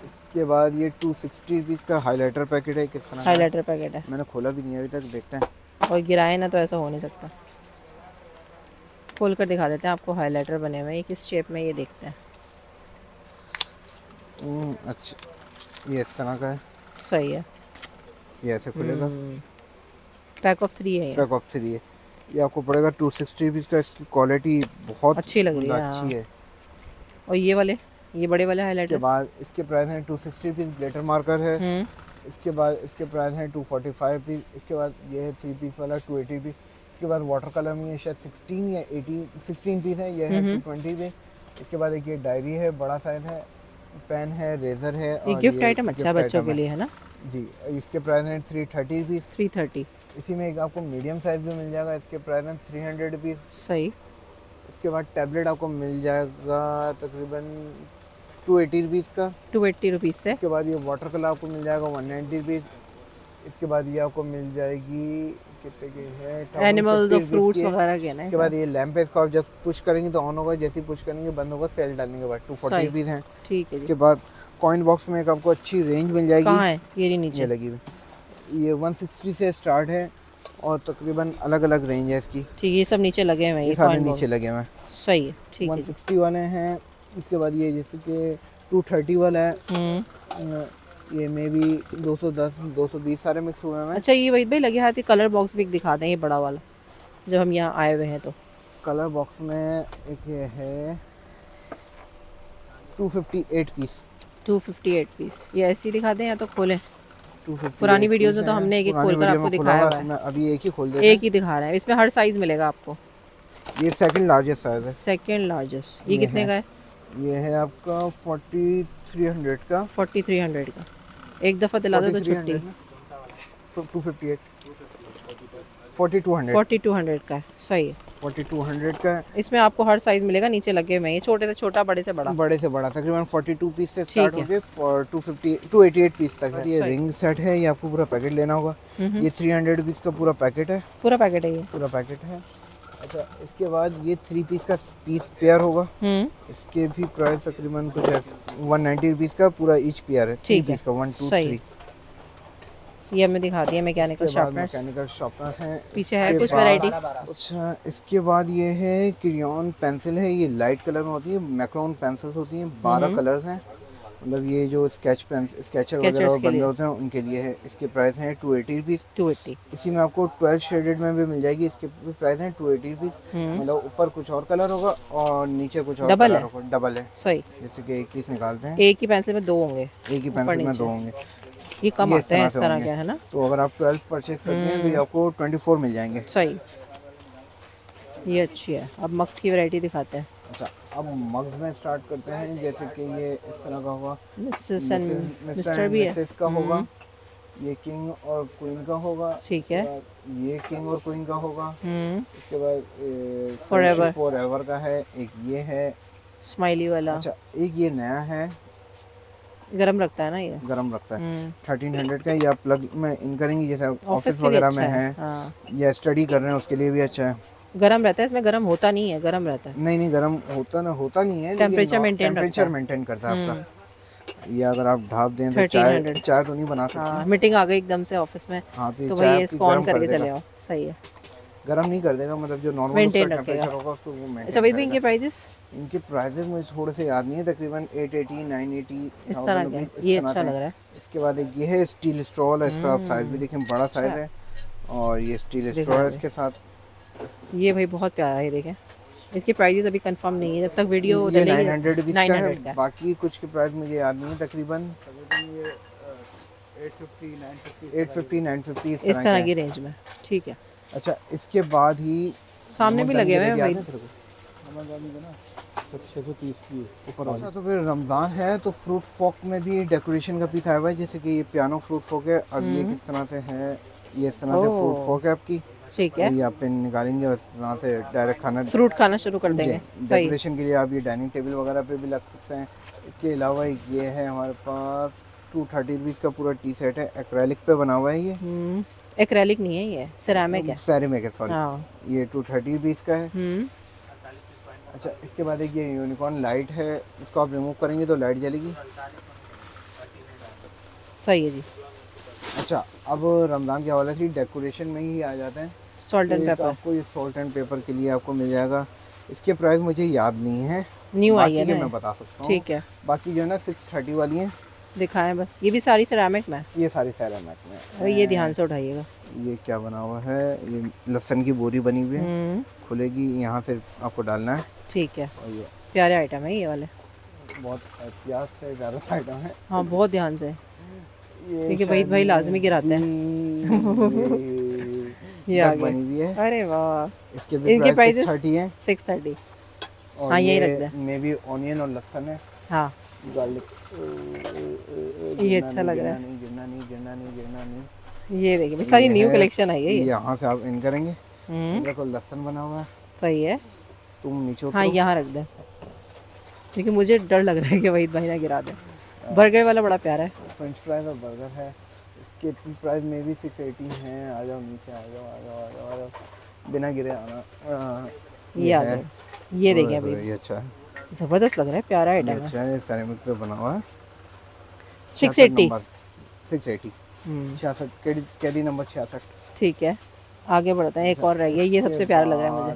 इसके बाद ये टू सिक्सटी रुपीज़ का हाइलाइटर पैकेट है किस तरह हाइलाइटर पैकेट है। मैंने खोला भी नहीं अभी तक देखते हैं। और गिराए ना तो ऐसा हो नहीं सकता। खोल कर दिखा देते हैं आपको हाइलाइटर बने हुए हैं। किस शेप में ये देखते हैं? हम्म, अच्छा। ये इस तरह का है। सही है। ये ऐसे खुलेगा। पैक ऑफ़ थ्री है पैक ऑफ़ थ्री है। ये आपको पड़ेगा टू सिक्सटी रुपीज़ का इसकी क्वालिटी बहुत अच्छी लग रही है, अच्छी हाँ। है। और ये वाले? ये बड़े वाले इसके हाइलाइटर बाद इसके प्राइस हैं two sixty rupees glitter marker है। हम्म। इसके बाद इसके प्राइस हैं टू फोर्टी फाइव पीस इसके बाद ये है थ्री पीस वाला टू एटी पीस इसके बाद वाटर कलर में शायद सिक्सटीन या एटीन सिक्सटीन पीस है ये है टू ट्वेंटी पे इसके बाद एक ये डायरी है बड़ा साइज़ है पेन है रेजर है और गिफ्ट आइटम अच्छा बच्चों के लिए है ना? जी इसके प्राइस हैं three thirty rupees three thirty इसी में एक आपको मीडियम साइज़ भी मिल जाएगा इसके प्राइस हैं थ्री हंड्रेड रुपीज़ सही। इसके बाद टैबलेट आपको मिल जाएगा तकरीबन टू एटी रुपीज़ का। टू एट्टी रुपीज़ से। इसके बाद ये वाटर कलर आपको मिल जाएगा वन नाइन्टी रुपीज़ इसके बाद ये आपको मिल जाएगी कितने की है एनिमल्स और फ्रूट्स वगैरह के ना इसके बाद ये लैंप है इसको आप जब पुश करेंगे तो ऑन होगा जैसे ही पुश करेंगे बंद होगा सेल डालने के बाद टू फोर्टी रुपीज़ हैं। ठीक है इसके बाद कॉइन बॉक्स में एक आपको अच्छी रेंज मिल जाएगी। कहाँ है? ये नीचे। लगी हुई। ये 160 से स्टार्ट है और तकरीबन अलग अलग रेंज है इसकी। ठीक है ये सब नीचे लगे हुए हैं ये सारे नीचे लगे हुए हैं। सही है ठीक है 160 वाले हैं इसके बाद ये जैसे कि 230 वाला है। हम्म। ये मे बी 210 220 सारे मिक्स हुए हैं अच्छा ये वही भाई लगे हाथ कलर बॉक्स भी एक दिखा दें ये बड़ा वाला जब हम यहाँ आए हुए हैं तो। कलर बॉक्स में एक ये है 258 पीस 258 पीस ये ऐसे ही दिखा दें या तो खोलें? पुरानी वीडियोस में तो हमने एक-एक पुरानी खोलकर आपको दिखाया हुआ है। अभी एक ही खोल देते एक ही दिखा रहे हैं। इसमें हर साइज़ मिलेगा आपको। ये सेकंड लार्जेस्ट साइज़ है। सेकंड लार्जेस्ट ये ये कितने का है? ये है आपका 4300 का। 4300 का। एक दफ़ा दिला दो तो छुट्टी। 258 4200 4200 का है सही है। 4200 का है। इसमें आपको हर साइज़ मिलेगा नीचे लगे हुए हैं। ये छोटे से छोटा बड़े से बड़ा। बड़े से बड़ा तकरीबन 42 पीस से स्टार्ट होके और 250 288 पीस तक है। ये रिंग सेट है ये आपको पूरा पैकेट लेना होगा। ये 300 रुपीस का पूरा पैकेट है। पूरा पैकेट है ये। पूरा पैकेट है। अच्छा इसके बाद ये थ्री पीस का पीस पेयर होगा। हम्म। इसके भी प्राइस तकरीबन कुछ है वन नाइन्टी रुपीज़ का पूरा ईच पेयर है। थ्री पीस का वन टू थ्री ये हमें दिखा दिया मैकेनिकल मैकेनिकल शॉर्पनर्स हैं। पीछे है कुछ वैरायटी अच्छा इसके बाद ये है क्रियॉन पेंसिल है ये लाइट कलर में होती है मैक्रोन पेंसिल्स होती हैं बारह कलर्स हैं। मतलब ये जो स्केच पेन स्केचर वगैरह बन रहे होते हैं उनके लिए है। इसके प्राइस हैं two eighty rupees two eighty इसी में आपको ट्वेल्व शेडेड में भी मिल जाएगी। इसके भी प्राइस हैं टू एटी रुपीज़ मतलब ऊपर कुछ और कलर होगा और नीचे कुछ और कलर होगा। डबल है। सही जैसे कि एक पीस निकालते हैं। एक ही पेंसिल में दो होंगे। एक ही पेंसिल में दो होंगे। ये कम आते हैं इस तरह के है ना? तो अगर आप ट्वेल्व परचेज करते हैं तो आपको ट्वेंटी फोर मिल जाएँगे। सही ये अच्छी है। अब मक्स की वैरायटी दिखाते हैं। अच्छा। अब मग्स में स्टार्ट करते हैं जैसे कि ये इस तरह का होगा। मिसेस एंड मिस्टर भी है। का होगा। ये किंग और क्वीन का होगा। ठीक है। ये किंग और क्वीन का होगा। हम्म। उसके बाद Forever. फॉर एवर का है। एक ये है। स्माइली वाला। अच्छा एक ये नया है। गरम रखता है ना ये? गरम रखता है। हम्म। थर्टीन हंड्रेड का या प्लग में इन करेंगे जैसे ऑफ़िस वगैरह अच्छा में है। है। हाँ। या स्टडी कर रहे हैं उसके लिए भी अच्छा है। गरम रहता है इसमें गरम होता नहीं है गरम रहता है। नहीं नहीं गरम होता ना होता नहीं है maintain रखता टेम्परेचर। मेंटेन करता है आपका। ये अगर आप ढाप दें तो चाय चाय तो नहीं बना सकते हाँ मीटिंग आ गई एकदम से ऑफ़िस में हाँ तो तो भाई आपकी इसको ऑन करके चले आओ। सही है। गरम नहीं कर देगा मतलब जो नॉर्मल टेम्परेचर। होगा उसको वो maintain अच्छा वही भी इनके प्राइजेस इनके प्राइसेस मुझे थोड़े से याद नहीं है तकरीबन 880 980 इस तरह के। ये अच्छा लग रहा है। इसके बाद एक ये है स्टील स्ट्रॉ है इसका आप साइज़ भी हम्म। देखें बड़ा साइज़ है। और ये स्टील दिखा स्ट्रॉ दे। इसके साथ। ये भाई बहुत प्यारा है देखें। इसकी प्राइजेस अभी कंफर्म नहीं है जब तक वीडियो ये डलेगी 900 रुपीस का है का। बाकी कुछ के प्राइस मुझे याद नहीं है तकरीबन 850 950 इस इस तरह की रेंज में ठीक है। अच्छा इसके बाद ही सामने भी लगे हुए हैं भाई? अच्छा तो फिर रमज़ान है तो फ्रूट फॉक में भी डेकोरेशन का पीस आया हुआ है जैसे कि ये पियानो फ्रूट फॉक है अब ये किस तरह से है ये इस तरह से हम्म। फ्रूट फॉक है आपकी? ठीक है। ये आप निकालेंगे और तरह से डायरेक्ट खाना फ्रूट खाना शुरू कर देंगे। डेकोरेशन के लिए आप ये डाइनिंग टेबल वगैरह पे भी लग सकते हैं। इसके अलावा ये है हमारे पास टू थर्टी रुपीज़ का पूरा टी सेट है। एक्रेलिक पे बना हुआ है ये। हम्म एक्रेलिक नहीं है ये सिरेमिक है। सैरिमिक है सॉरी हाँ। ये टू थर्टी रुपीज़ का है। हम्म। अच्छा इसके बाद एक ये यूनिकॉर्न लाइट है। इसको आप रिमूव करेंगे तो लाइट जलेगी। सही है जी। अच्छा अब रमज़ान के हवाले से डेकोरेशन में ही आ जाते हैं। सॉल्ट एंड पेपर आपको ये सॉल्ट एंड पेपर के लिए आपको मिल जाएगा। इसके प्राइस मुझे याद नहीं है। न्यू आई है मैं बता सकता हूँ। ठीक है। बाकी जो है ना सिक्स थर्टी वाली हैं। दिखाएँ बस। ये भी सारी सिरेमिक में ये सारी सैरामिक में अरे ये ध्यान से उठाइएगा। ये क्या बना हुआ है? ये लहसन की बोरी बनी हुई है। हम्म। खुलेगी। यहाँ से आपको डालना है। ठीक है। और ये। प्यारे आइटम है ये वाले। बहुत एहतियात से ज़्यादा आइटम है। हाँ बहुत ध्यान से। ये क्योंकि वहीद भाई लाजमी गिराते हैं। ये आ बनी हुई है। अरे वाह। इसके भी इनके प्राइस? थर्टी है। सिक्स थर्टी हाँ, यही ये रख दे। मे भी ऑनियन और लहसन है। हाँ। गार्लिक ये अच्छा लग रहा है। नहीं गिरना नहीं गिरना नहीं गिरना नहीं। ये देखिए सारी न्यू कलेक्शन आई है ये। यहाँ से आप इन करेंगे। हम्म। देखो लहसन बना हुआ है। सही है। तुम नीचे हाँ यहाँ रख दे। क्योंकि मुझे डर लग रहा है कि वहीद भाई ना गिरा दे। बर्गर वाला बड़ा प्यारा है। फ्रेंच फ्राइज और बर्गर है। इसके प्राइस में भी सिक्स एटी हैं। आ जाओ नीचे आ जाओ आ जाओ आ जाओ आ जाओ। बिना गिरे आना। आ, ये आ है। ये देखिए अभी ये अच्छा है। ज़बरदस्त लग रहा है प्यारा ये आइटम है। अच्छा है सेरेमिक पे बना हुआ है। 680 सिक्स एटी हम्म, छियासठ कैडी कैडी नंबर छियासठ। ठीक है। आगे बढ़ते हैं एक और रह गया। ये सबसे प्यारा लग रहा है मुझे।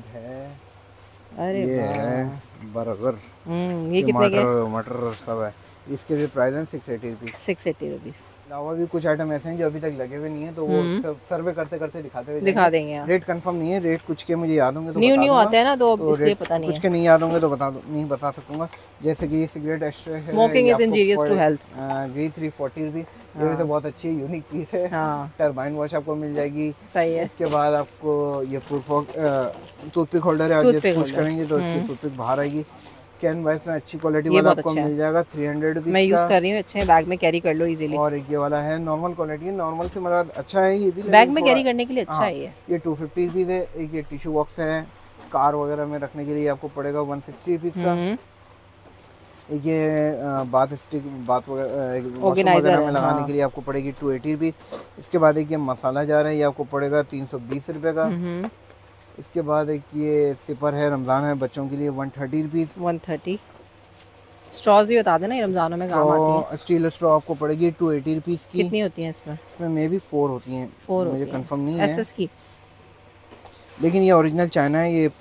अरे ये है बर्गर। हम्म, ये कितने के मटर सब है। इसके भी प्राइस हैं six eighty rupees six eighty rupees अलावा भी कुछ आइटम ऐसे हैं जो अभी तक लगे हुए नहीं है तो वो सर्वे करते करते दिखाते हुए हम्म। दिखा देंगे रेट कंफर्म नहीं है रेट कुछ के मुझे याद होंगे तो न्यू न्यू आते हैं ना तो तो इसलिए पता नहीं कुछ के नहीं याद होंगे तो बता दो नहीं बता सकूँगा। जैसे कि सिगरेट है injurious to पड़े- health. अ, ये थ्री फोर्टी रुपी ये वैसे बहुत अच्छी यूनिक पीस है। हाँ। टर्बाइन वॉश आपको मिल जाएगी। सही है। इसके बाद आपको ये टूथपिक होल्डर है आप जब पुश करेंगे तो इसकी टूथपिक बाहर आएगी। कैन वाइफ में अच्छी क्वालिटी वाला आपको अच्छा मिल जाएगा थ्री हंड्रेड मैं यूज़ कर रही हूँ अच्छे हैं बैग में कैरी कर लो इजीली और ये वाला है नॉर्मल क्वालिटी है नॉर्मल से मतलब अच्छा है ये भी बैग में कैरी करने के लिए अच्छा हाँ, है ये। टू फिफ्टी रुपीज़ है एक ये टिश्यू बॉक्स है कार वगैरह में रखने के लिए आपको पड़ेगा वन सिक्सटी रुपीज़ का। हम्म, ये बाथ स्टिक बाथ वगैरह वगैरह है, में लगाने हाँ। के लिए आपको पड़ेगी टू एटी रुपीज़ इसके बाद एक ये मसाला जार है ये आपको पड़ेगा तीन सौ बीस रुपये का। हम्म। इसके बाद एक ये सिपर है रमज़ान है बच्चों के लिए one thirty rupees one thirty. Straws भी बता देना रमज़ानों में काम आती है। स्टील स्ट्रॉ आपको पड़ेगी टू एटी रुपीज़ की। कितनी होती है इसमें? इसमें मे भी फोर होती हैं। फोर मुझे कंफर्म नहीं है। एस एस की। लेकिन ये ओरिजिनल चाइना है ये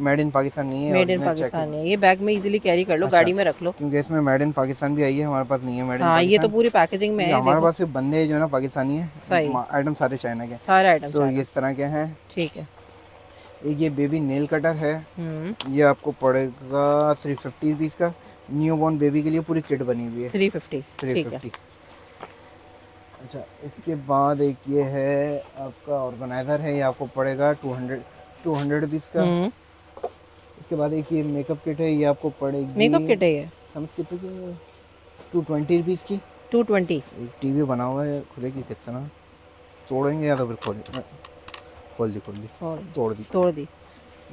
मेड इन पाकिस्तान नहीं है मेड इन पाकिस्तान है। ये बैग में इजीली कैरी कर लो अच्छा, गाड़ी में रख लो। क्योंकि इसमें मेड इन पाकिस्तान भी आई है हमारे पास नहीं है मेड इन हाँ ये तो पूरी पैकेजिंग में है हमारे पास सिर्फ़ बंदे जो है ना पाकिस्तानी है। आइटम सारे चाइना के सारे आइटम तो ये इस तरह के हैं। ठीक है। एक ये बेबी नेल कटर है। हम्म। ये आपको पड़ेगा थ्री फिफ्टी रुपीज़ का। न्यू बॉर्न बेबी के लिए पूरी किट बनी हुई है। थ्री फिफ्टी थ्री फिफ्टी अच्छा इसके बाद एक ये है आपका ऑर्गेनाइजर है। ये आपको पड़ेगा two hundred two hundred rupees का। हम्म। इसके बाद एक ये मेकअप किट है। ये आपको पड़ेगी मेकअप किट है ये। समझ कितने की टू ट्वेंटी रुपीज़ की। टू ट्वेंटी एक टीवी बना हुआ है खुलेगी किस तरह तोड़ेंगे या तो फिर खोल खोल दी खोल दी। तोड़ दी। तोड़ दी।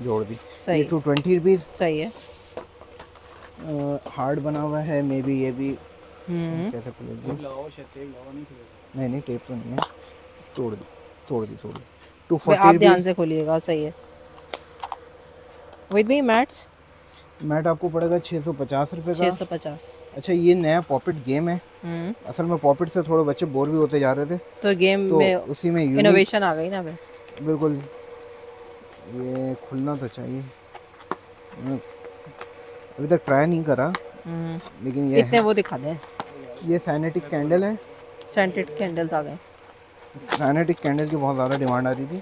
जोड़ दी। सही। ये टू ट्वेंटी रुपीज़ सही है। हार्ड बना हुआ है मे बी ये भी। हम्म। कैसे खुलेगी? नहीं नहीं टेप तो नहीं है। तोड़ दी तोड़ दी तोड़ दी। टू आप ध्यान से खोलिएगा सही है। विद मी मैट्स मैट आपको पड़ेगा छः सौ पचास रुपये का। छः सौ पचास। अच्छा ये नया पॉपिट गेम है। हम्म। असल में पॉपिट से थोड़े बच्चे बोर भी होते जा रहे थे। तो गेम तो में उसी में इनोवेशन आ गई ना भाई बिल्कुल। ये खुलना तो चाहिए। अभी तक ट्राई नहीं करा हम्म। लेकिन ये इतने वो दिखा दें। ये सैनेटिक कैंडल है। सेंटेड कैंडल्स आ गए। सैनेटिक कैंडल की बहुत ज़्यादा डिमांड आ रही थी।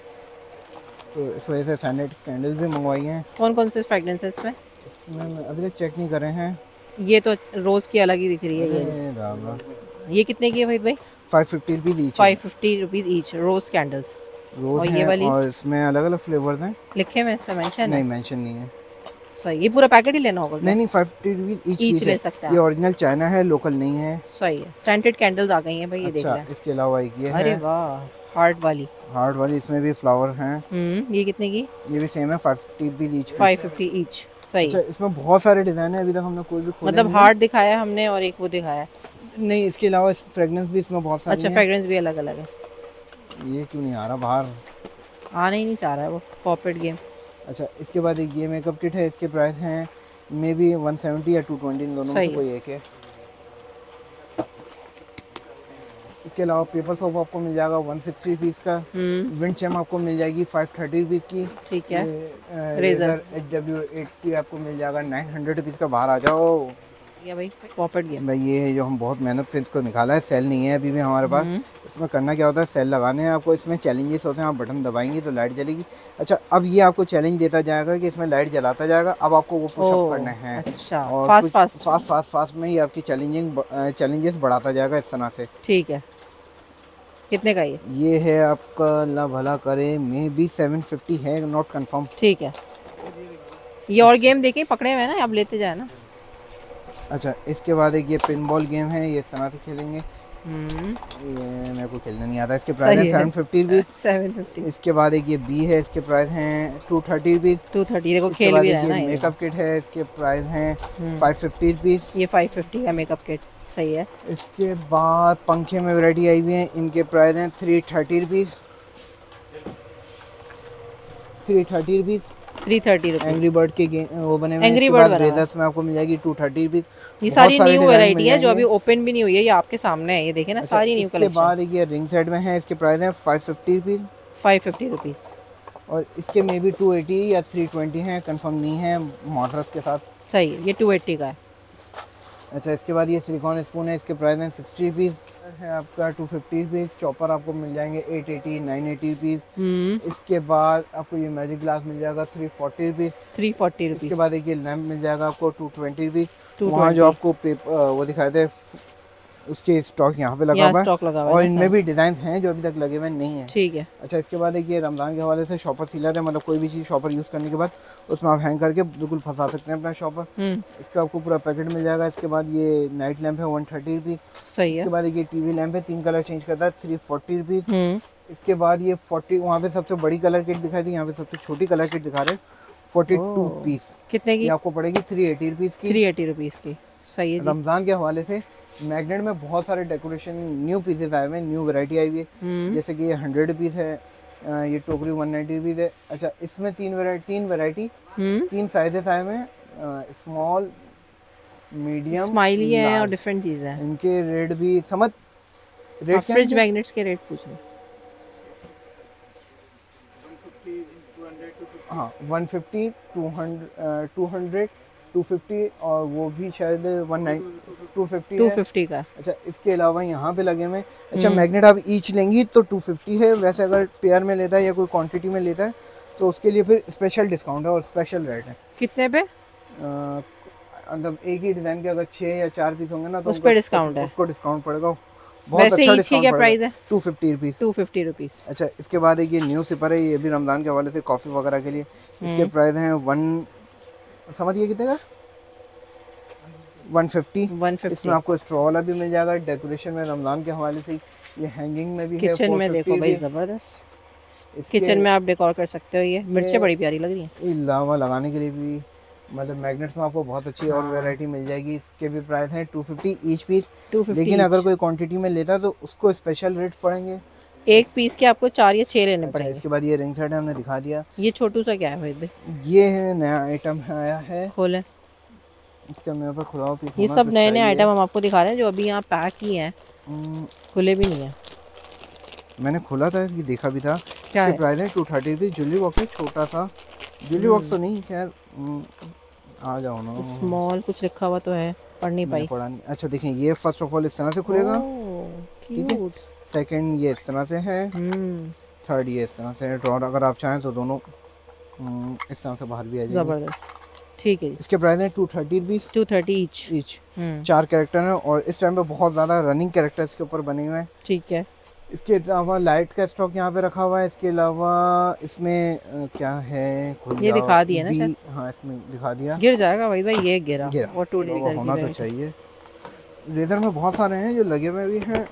तो इस वजह से सैनेटिक कैंडल्स भी मंगवाई हैं। कौन कौन से फ्रेगनेंस है इसमें इसमें अभी तक चेक नहीं करे हैं। ये तो रोज की अलग ही दिख रही है ये। ये कितने की है भाई भाई? Five fifty rupees each five fifty rupees each rose candles rose और ये है वाली? और इसमें अलग अलग फ्लेवर्स हैं। लिखे में इसमें मेंशन नहीं मेंशन नहीं है। सही ये पूरा पैकेट ही लेना होगा नहीं नहीं five fifty rupees each piece ले सकते हैं। ये ओरिजिनल चाइना है लोकल नहीं है। सही है। सेंटेड कैंडल्स आ गई हैं भाई ये देख अच्छा लें। इसके अलावा एक ये अरे है। वाह हार्ट वाली। हार्ट वाली इसमें भी फ्लावर हैं। हम्म ये कितने की? ये भी सेम है five fifty rupees each five fifty each सही। अच्छा इसमें बहुत सारे डिज़ाइन है अभी तक हमने कोई भी मतलब हार्ट दिखाया हमने और एक वो दिखाया नहीं। इसके अलावा फ्रेगनेंस भी इसमें बहुत सारी अच्छा फ्रेग्रेंस भी अलग अलग है। ये क्यों नहीं आ रहा बाहर? आना ही नहीं चाह रहा है वो पॉपेट गेम अच्छा इसके बाद एक ये मेकअप किट है इसके प्राइस हैं मे बी 170 या 220 इन दोनों में से कोई एक है। इसके अलावा पेपर सोप आपको मिल जाएगा 160 रुपीस का। हम्म। विंड चैम आपको मिल जाएगी 530 रुपीस की। ठीक है। Razer। एच डब्ल्यू एट्टी आपको मिल जाएगा 900 रुपीस का। बाहर आ जाओ। ये भाई पॉपेट भाई ये है जो हम बहुत मेहनत से इसको निकाला है सेल नहीं है अभी भी हमारे पास। हम्म। इसमें करना क्या होता है सेल लगाने हैं आपको इसमें चैलेंजेस होते हैं आप बटन दबाएँगे तो लाइट जलेगी। अच्छा अब ये आपको चैलेंज देता जाएगा कि इसमें लाइट जलाता जाएगा अब आपको वो पुशअप करने हैं। अच्छा और fast fast fast fast fast में ही आपकी चैलेंजिंग चैलेंजेस बढ़ाता जाएगा इस तरह से। ठीक है। कितने का ये? ये है आपका अल्लाह भला करे मे बी सेवन फिफ्टी है नॉट कंफर्म ठीक है। ये और गेम देखें पकड़े हुए ना अब लेते जाए ना। अच्छा इसके बाद एक ये पिन बॉल गेम है ये इस तरह से खेलेंगे। हम्म। ये मेरे को खेलने नहीं आता इसके प्राइस है। है। Seven fifty rupees seven fifty इसके बाद एक ये बी है इसके प्राइस हैं two thirty rupees two thirty देखो खेल भी रहा है मेकअप किट है इसके प्राइस हैं। फाइव फिफ्टी रुपीज़ ये फाइव फिफ्टी का मेकअप किट सही है। इसके बाद पंखे में वैरायटी आई हुई है इनके प्राइस हैं three thirty rupees three thirty rupees three thirty angry bird के वो बने हुए हैं। हुआ है। रेजर्स में आपको मिल जाएगी टू थर्टी रुपीज़ ये सारी न्यू वैरायटी है जो अभी ओपन भी नहीं हुई है ये आपके सामने है ये देखे ना अच्छा, सारी न्यू इसके कलेक्शन बाद ये रिंग सेट में है इसके प्राइस हैं five fifty rupees five fifty rupees और इसके मे बी टू एटी या थ्री ट्वेंटी हैं कंफर्म नहीं है मादरस के साथ। सही है ये टू एट्टी का है। अच्छा इसके बाद ये सिलिकॉन स्पून है इसके प्राइस हैं सिक्सटी रुपीज़ है आपका टू फिफ्टी रुपीज़ चॉपर आपको मिल जाएँगे eight eighty nine eighty rupees इसके बाद आपको ये मैजिक ग्लास मिल जाएगा three forty rupees three forty इसके रुपीज़ बाद एक ये लैम्प मिल जाएगा आपको टू ट्वेंटी रुपीज़ 220 वहाँ जो आपको पेपर वो दिखाए थे उसके स्टॉक यहाँ पे लगा हुआ है। और इनमें भी डिज़ाइन हैं जो अभी तक लगे हुए नहीं है। ठीक है। अच्छा इसके बाद एक ये रमज़ान के हवाले से शॉपर सीलर है मतलब कोई भी चीज़ शॉपर यूज़ करने के बाद उसमें आप हैंग करके बिल्कुल फंसा सकते हैं अपना शॉपर हम्म। इसका आपको पूरा पैकेट मिल जाएगा। इसके बाद ये नाइट लैम्प है वन थर्टी रुपीज़ सही है। इसके बाद ये टीवी लैम्प है तीन कलर चेंज करता है थ्री फोर्टी रुपीज़ हम्म। इसके बाद ये फोर्टी वहाँ पे सबसे बड़ी कलर किट दिखाई थी यहाँ पे सबसे छोटी कलर किट दिखा रहे फोर्टी टू। पीस कितने की? आपको पड़ेगी थ्री एटी रुपीज़ की। थ्री एटी रुपीज़ की। सही है रमज़ान के हवाले से मैग्नेट में बहुत सारे डेकोरेशन न्यू पीसेस आए हुए हैं न्यू वैरायटी आई हुई है। हम्म। जैसे कि ये हंड्रेड रुपीज़ है ये टोकरी वन नाइन्टी रुपीज़ है। अच्छा इसमें तीन वैरायटी तीन वैरायटी हम्म। तीन साइजेस आए हुए हैं। स्मॉल मीडियम स्माइली है और डिफरेंट चीज़ है। इनके रेट भी समझ? रेट फ्रिज मैग्नेट्स के रेट पूछ लो हाँ one fifty two hundred two hundred two fifty और वो भी शायद one nine two fifty two fifty का। अच्छा इसके अलावा यहाँ पे लगे हुए अच्छा हम्म। मैग्नेट आप ईच लेंगी तो टू फिफ्टी है। वैसे अगर पेयर में लेता है या कोई क्वांटिटी में लेता है तो उसके लिए फिर स्पेशल डिस्काउंट है और स्पेशल रेट है। कितने पे? मतलब एक ही डिज़ाइन के अगर छः या चार पीस होंगे ना तो उस उनको- पे डिस्काउंट है। उसको डिस्काउंट पड़ेगा। वैसे अच्छा ईच क्या प्राइस है? Two fifty rupees two fifty rupees अच्छा इसके बाद एक ये न्यू सिपर है ये भी रमज़ान के हवाले से कॉफ़ी वगैरह के लिए। इसके प्राइस हैं वन समझिए कितने का? वन फिफ्टी वन फिफ्टी इसमें आपको स्ट्रॉ वाला भी मिल जाएगा डेकोरेशन में रमज़ान के हवाले से ये हैंगिंग में भी है किचन में देखो भाई ज़बरदस्त। किचन में आप डेकोर कर सकते हो ये मिर्चें बड़ी प्यारी लग रही हैं। अलावा लगाने के लिए भी। मतलब मैग्नेट्स में आपको बहुत अच्छी और वैरायटी मिल जाएगी। इसके भी प्राइस हैं टू फिफ्टी ईच पीस लेकिन अगर कोई क्वांटिटी में लेता है तो उसको स्पेशल रेट पड़ेंगे। एक पीस के आपको चार या छः लेने अच्छा पड़ेंगे। इसके बाद ये रिंग सेट हमने दिखा दिया। ये छोटू सा क्या है ये है नया आइटम आया है। खोलें। इसका मेरे पास खुला पीस ये सब तो नए नए आइटम हम आपको दिखा रहे हैं जो अभी यहाँ पैक ही हैं। हम्म, खुले भी नहीं है। मैंने खोला था इसकी देखा भी था। क्या प्राइस है? Two thirty rupees jewellery box है छोटा सा। ज्वेलरी बॉक्स तो नहीं खैर हम्म, आ जाओ ना। स्मॉल कुछ लिखा हुआ तो है पढ़ नहीं पाई। पढ़ा नहीं। अच्छा देखें ये फ़र्स्ट ऑफ़ ऑल इस तरह से खुलेगा। ठीक है। सेकंड ये इस तरह से है। हम्म। थर्ड ये इस तरह से है। ड्रॉर अगर आप चाहें तो दोनों हम्म, इस तरह से बाहर भी आ जाएँगे। ज़बरदस्त। ठीक है इसके प्राइस है two thirty rupees two thirty each each हम्म। चार कैरेक्टर हैं और इस टाइम पे बहुत ज़्यादा रनिंग कैरेक्टर इसके ऊपर बने हुए हैं। ठीक है। इसके अलावा लाइट का स्टॉक यहाँ पे रखा हुआ है। इसके अलावा इसमें क्या है? ये दिखा दिया ना शायद? हाँ इसमें दिखा दिया। गिर जाएगा भाई भाई ये गिरा। गिरा। और टू वो डीजर होना तो चाहिए। रेजर में बहुत सारे हैं जो लगे हुए भी हैं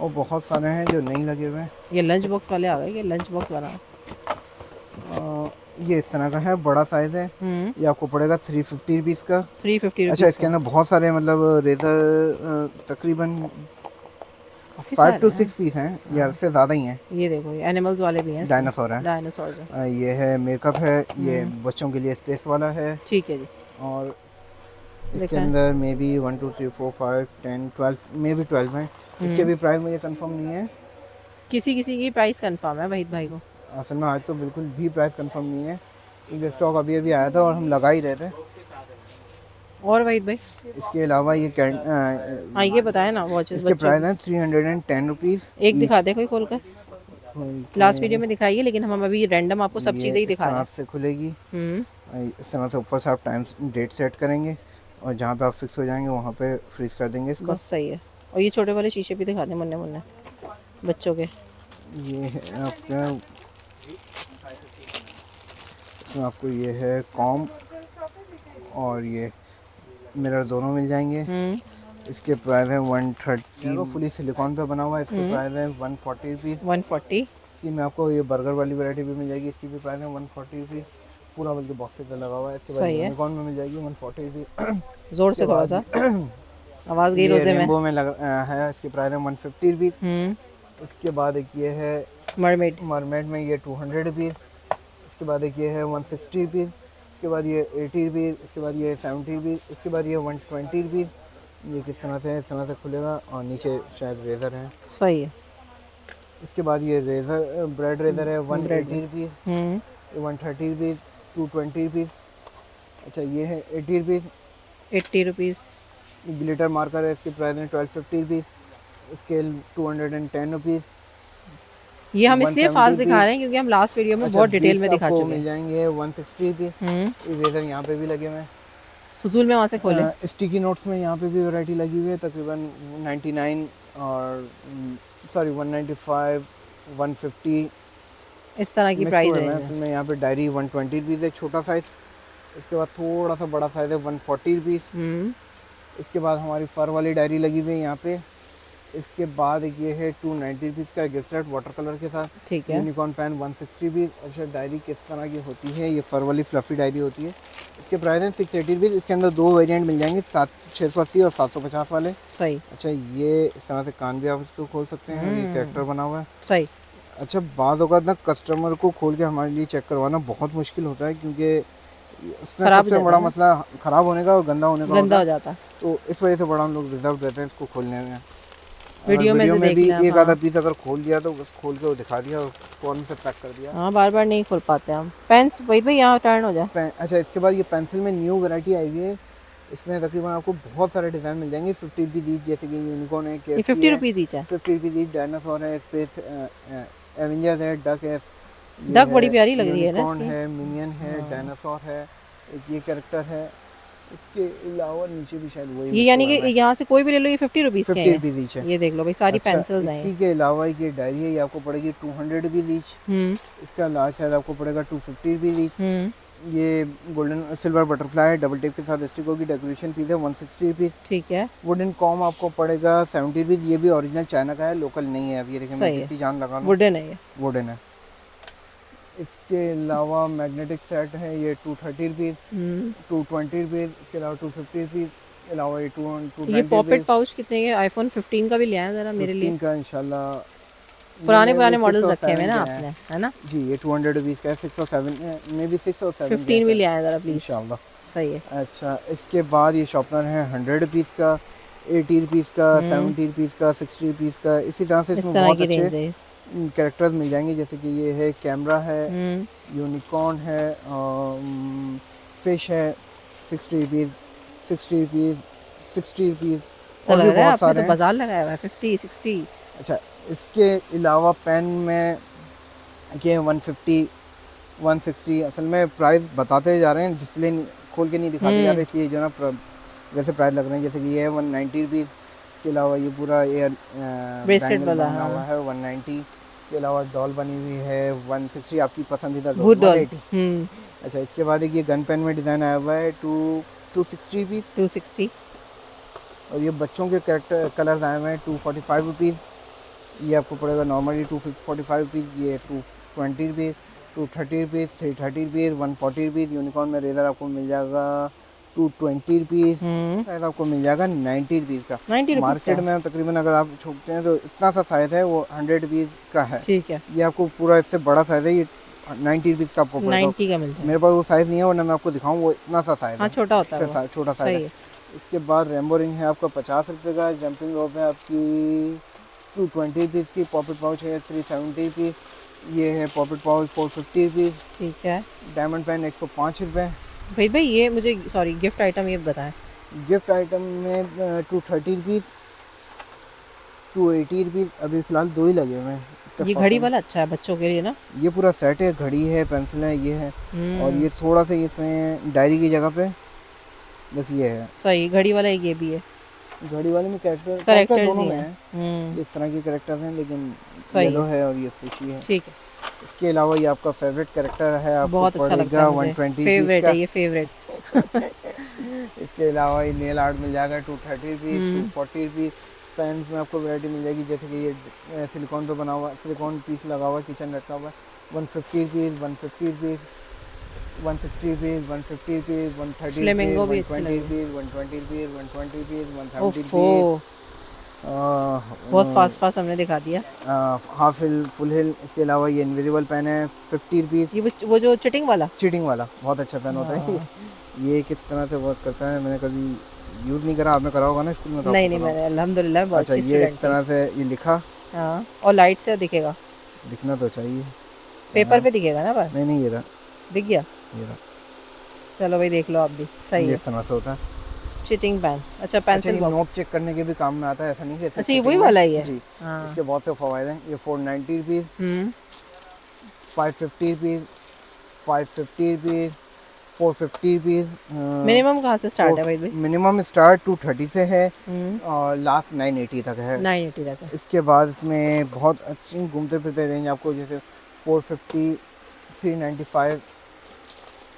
और बहुत सारे हैं जो नहीं लगे हुए। हैं ये लंच बॉक्स वाले आ गए ये लंच बॉक्स अ, ये इस तरह का है बड़ा साइज़ है। हम्म। ये आपको पड़ेगा थ्री फिफ्टी रुपीज़ का। थ्री फिफ्टी अच्छा इसके अंदर बहुत सारे मतलब रेजर तकरीबन फाइव टू सिक्स पीस हैं। या से ज़्यादा ही हैं। ये देखो ये एनिमल्स वाले भी हैं डायनासोर हैं। डायनासोर्स हैं। ये है मेकअप है ये बच्चों के लिए स्पेस वाला है। ठीक है जी। और इसके अंदर maybe one two three four five ten twelve maybe twelve हैं। इसके भी प्राइस मुझे कंफर्म नहीं है। किसी किसी की प्राइस कंफर्म है वहीद भाई को? असल में आज तो बिल्कुल भी प्राइस कंफर्म नहीं है। क्योंकि स्टॉक अभी अभी आया था और हम लगा ही रहे थे। और वहीद भाई? इसके अलावा ये कैन हाँ ये बताए ना वॉचेस इसके प्राइस हैं three hundred and ten rupees एक दिखा दे कोई खोल कर। लास्ट वीडियो में दिखाइए लेकिन हम अभी रैंडम आपको सब चीज़ें ही दिखा रहे हैं। से खुलेगी। हम्म। इस तरह से ऊपर से आप टाइम डेट सेट करेंगे और जहाँ पे आप फिक्स हो जाएँगे वहाँ पे फ्रीज कर देंगे इसको। बस सही है। और ये छोटे वाले शीशे भी दिखा दें मुन्ने मुन्ने बच्चों के। ये है आपका इसमें आपको ये है कॉम और ये मिरर दोनों मिल जाएँगे। हम्म। इसके प्राइस है वन थर्टी वो फुली सिलिकॉन पे बना हुआ है इसके प्राइस है one forty rupees one forty इसी में आपको ये बर्गर वाली वैरायटी भी मिल जाएगी इसकी भी प्राइस है वन फोर्टी रुपीज़ पूरा बल्कि बॉक्स का लगा हुआ है इसके बाद सही है। यूनिकॉर्न में मिल जाएगी वन फोर्टी रुपीज़ ज़ोर से थोड़ा सा। आवाज़ गई रोज़े में। रेनबो में लग है इसकी प्राइस है वन फिफ्टी रुपीज़ हम्म। इसके बाद एक ये है मरमेड मरमेड में ये टू हंड्रेड रुपीज़ इसके बाद एक ये है वन सिक्सटी रुपीज़ इसके बाद ये एटी रुपीज़ इसके बाद ये सेवेंटी रुपीज़ इसके बाद ये वन ट्वेंटी रुपीज़ ये किस तरह से है? इस तरह से खुलेगा और नीचे शायद रेज़र है। सही है। इसके बाद ये रेज़र ब्रेड रेज़र है वन एटी रुपीज़ हम्म। One thirty rupees two twenty rupees अच्छा ये है eighty rupees eighty rupees glitter marker है इसकी प्राइस है twelve fifty rupees scale two hundred and ten rupees ये हम इसलिए फास्ट दिखा रहे हैं क्योंकि हम लास्ट वीडियो में बहुत डिटेल में दिखा चुके मिल हैं। जाएँगे वन सिक्सटी रुपीज़ हम्म। इरेजर यहाँ पे भी लगे हुए हैं। फजूल में वहाँ से खोले। स्टिकी नोट्स में यहाँ पे भी वैरायटी लगी हुई है तकरीबन 99 और सॉरी 195 150 इस तरह की प्राइस हैं। इसमें यहाँ पे डायरी 120 रुपीज़ है छोटा साइज़ इसके बाद थोड़ा सा बड़ा साइज़ है 140 रुपीज़ हम्म। इसके बाद हमारी फर वाली डायरी लगी हुई है यहाँ पे। इसके बाद ये है टू नाइन्टी रुपीज़ का गिफ्ट सेट वाटर कलर के साथ। ठीक है। Unicorn pen one sixty rupees अच्छा डायरी किस तरह की होती है? ये फर वाली फ्लफ़ी डायरी होती है। इसके प्राइस हैं सिक्स एटी रुपीज़ इसके अंदर दो वेरिएंट मिल जाएँगे सात छः सौ अस्सी और सात सौ पचास वाले। सही। अच्छा ये इस तरह से कान भी आप इसको खोल सकते हैं। ये कैरेक्टर बना हुआ है। सही। अच्छा बाद अगर ना कस्टमर को खोल के हमारे लिए चेक करवाना बहुत मुश्किल होता है क्योंकि इसमें सबसे बड़ा मसला ख़राब होने का और गंदा होने का गंदा हो जाता है। तो इस वजह से बड़ा हम लोग रिज़र्व रहते हैं इसको खोलने में। वीडियो में से देख भी एक हाँ। आधा पीस अगर खोल दिया तो बस खोल के वो दिखा दिया और फ़ौरन से पैक कर दिया। हाँ बार बार नहीं खोल पाते हम। पेन्स वही भाई यहाँ टर्न हो जाए। अच्छा इसके बाद ये पेंसिल में न्यू वैरायटी आई हुई है। इसमें तकरीबन आपको बहुत सारे डिज़ाइन मिल जाएँगे। फिफ्टी रुपीज़ ईच जैसे कि यूनिकॉर्न है ये फिफ्टी रुपीज़ ईच है। फिफ्टी रुपीज़ ईच डायनासोर है स्पेस एवेंजर्स है डक है डक बड़ी प्यारी लग रही है ना। है मिनियन है हाँ। डायनासोर है ये कैरेक्टर है। इसके अलावा नीचे भी शायद वही ये यानी कि यहाँ से कोई भी ले लो ये फिफ्टी रुपीज़ के रुपीज़ ईच है। ये देख लो भाई सारी अच्छा, पेंसिल्स हैं। इसी के अलावा ये डायरी है ये आपको पड़ेगी टू हंड्रेड रुपीज़ ईच इसका लार्ज साइज़ आपको पड़ेगा टू फिफ्टी रुपीज़ ईच ये गोल्डन सिल्वर बटरफ्लाई है डबल टेप के साथ स्टिक होगी डेकोरेशन पीस है वन सिक्सटी रुपीज़ ठीक है। वुडन कॉम आपको पड़ेगा सेवेंटी रुपीज़ ये भी ओरिजिनल चाइना का है लोकल नहीं है। अब ये देखिए मैं जितनी जान लगा वुडन है वुडन है। इसके अलावा मैग्नेटिक सेट है ये टू थर्टी रुपीज़ हम्म। टू ट्वेंटी रुपीज़ इसके अलावा टू फिफ्टी रुपीज़ अलावा ये टू टू ये पॉकेट पाउच कितने के आईफोन 15 का भी लिया है जरा मेरे लिए। का इंशाल्लाह। पुराने पुराने मॉडल्स रखे हुए हैं ना आपने है। ना? जी ये टू हंड्रेड रुपीज़ का सिक्स और सेवन मे बी सिक्स और सेवन 15 भी लिया है जरा प्लीज़ इंशाल्लाह। सही है। अच्छा इसके बाद ये शॉर्पनर है हंड्रेड रुपीज़ का एटी रुपीज़ का सेवेंटी रुपीज़ का सिक्सटी रुपीज़ का इसी तरह से इस इसमें बहुत अच्छे कैरेक्टर्स मिल जाएँगे जैसे कि ये है कैमरा है हम्म। यूनिकॉर्न है फ़िश है sixty rupees sixty rupees sixty rupees और भी बहुत सारे तो बाज़ार लगाया हुआ है 50 60 अच्छा इसके अलावा पेन में ये वन फिफ्टी वन सिक्सटी असल में प्राइस बताते जा रहे हैं डिस्प्ले खोल के नहीं दिखाते जा रहे इसलिए जो ना वैसे प्राइस लग रहे हैं जैसे कि ये है वन नाइन्टी रुपीज़ इसके अलावा ये पूरा एयर Bracelet वाला, बना हुआ हाँ। है वन नाइन्टी इसके अलावा डॉल बनी हुई है वन सिक्सटी आपकी पसंदीदा डॉल डॉल हम्म। अच्छा इसके बाद एक ये गन पेन में डिज़ाइन आया हुआ है टू टू सिक्सटी रुपीज़ 260 और ये बच्चों के करेक्टर कलर्स आए हुए हैं टू फोर्टी फाइव रुपीज़ ये आपको पड़ेगा normally two forty five rupees ये two twenty rupees two thirty rupees three thirty rupees one forty rupees unicorn में रेजर आपको मिल जाएगा। टू ट्वेंटी रुपीज़ हम्म। शायद आपको मिल जाएगा नाइन्टी रुपीज़ का। मार्केट में तकरीबन अगर आप छोड़ते हैं तो इतना सा साइज़ है वो हंड्रेड रुपीज़ का है। ठीक है। ये आपको पूरा इससे बड़ा साइज़ है ये नाइन्टी रुपीज़ का आपको पड़ेगा। 90 का मिलता है। मेरे पास वो साइज़ नहीं है वरना मैं आपको दिखाऊँ वो इतना सा साइज़ हाँ। छोटा होता है छोटा साइज़ है। है। इसके बाद रेमबो रिंग है आपका पचास रुपये का जंपिंग रोप है आपकी टू ट्वेंटी रुपीज़ की पॉकेट पाउच है थ्री सेवेंटी रुपीज़ ये है pocket pouch four fifty rupees ठीक है। डायमंड पेन एक सौ पाँच रुपये वहीद भाई ये मुझे सॉरी गिफ्ट आइटम ये बताएँ। गिफ्ट आइटम में two thirty rupees two eighty rupees अभी फ़िलहाल दो ही लगे हुए हैं। ये घड़ी वाला अच्छा है बच्चों के लिए ना? ये पूरा सेट है घड़ी है पेंसिल है ये है। हम्म। और ये थोड़ा सा इसमें डायरी की जगह पे बस ये है। सही घड़ी वाला ये भी है। घड़ी वाले में कैरेक्टर Characters दोनों में हैं। है। हम्म। इस तरह के कैरेक्टर्स हैं लेकिन येलो है। और ये फिशी है। ठीक है। इसके अलावा ये आपका फेवरेट कैरेक्टर है आपको बहुत अच्छा लगता है मुझे। फेवरेट है ये फेवरेट इसके अलावा ये नेल आर्ट मिल जाएगा two thirty rupees. Two forty rupees pen में आपको वैरायटी मिल जाएगी जैसे कि ये सिलिकॉन पे बना हुआ सिलिकॉन पीस लगा हुआ किचन रखा हुआ है one fifty rupees one fifty rupees one sixty rupees one fifty rupees one thirty rupees one twenty rupees one twenty rupees one twenty rupees one seventy rupees बहुत fast fast हमने दिखा दिया। Half हिल full हिल इसके अलावा ये invisible pen है fifty rupees ये वो- जो चिटिंग वाला? चीटिंग वाला बहुत अच्छा पेन होता है। ये किस तरह से वर्क करता है मैंने कभी यूज़ नहीं करा आपने करा होगा ना स्कूल में नहीं नहीं मैंने अल्हम्दुलिल्लाह बहुत अच्छा ये इस तरह से ये लिखा? हाँ और लाइट से दिखेगा। दिखना तो चाहिए। पेपर पे दिखेगा ना पर? नहीं नहीं ये रहा। दिख गया? ये रहा। चलो भाई देख लो आप भी सही है। इस तरह से होता है। चिटिंग पेन अच्छा पेंसिल ये नोट चेक करने के भी काम में आता है ऐसा नहीं कि अच्छा, ये वही वाला ही है? जी हाँ। इसके बहुत से फ़वाद हैं। ये फोर नाइन्टी रुपीज़ हम्म। Five fifty rupees five fifty rupees four fifty rupees minimum कहाँ से स्टार्ट है भाई भाई? मिनिमम स्टार्ट टू थर्टी से है हम्म। और लास्ट नाइन एटी तक है। नाइन एटी तक है। इसके बाद इसमें बहुत अच्छी घूमते फिरते रेंज आपको जैसे four fifty three ninety five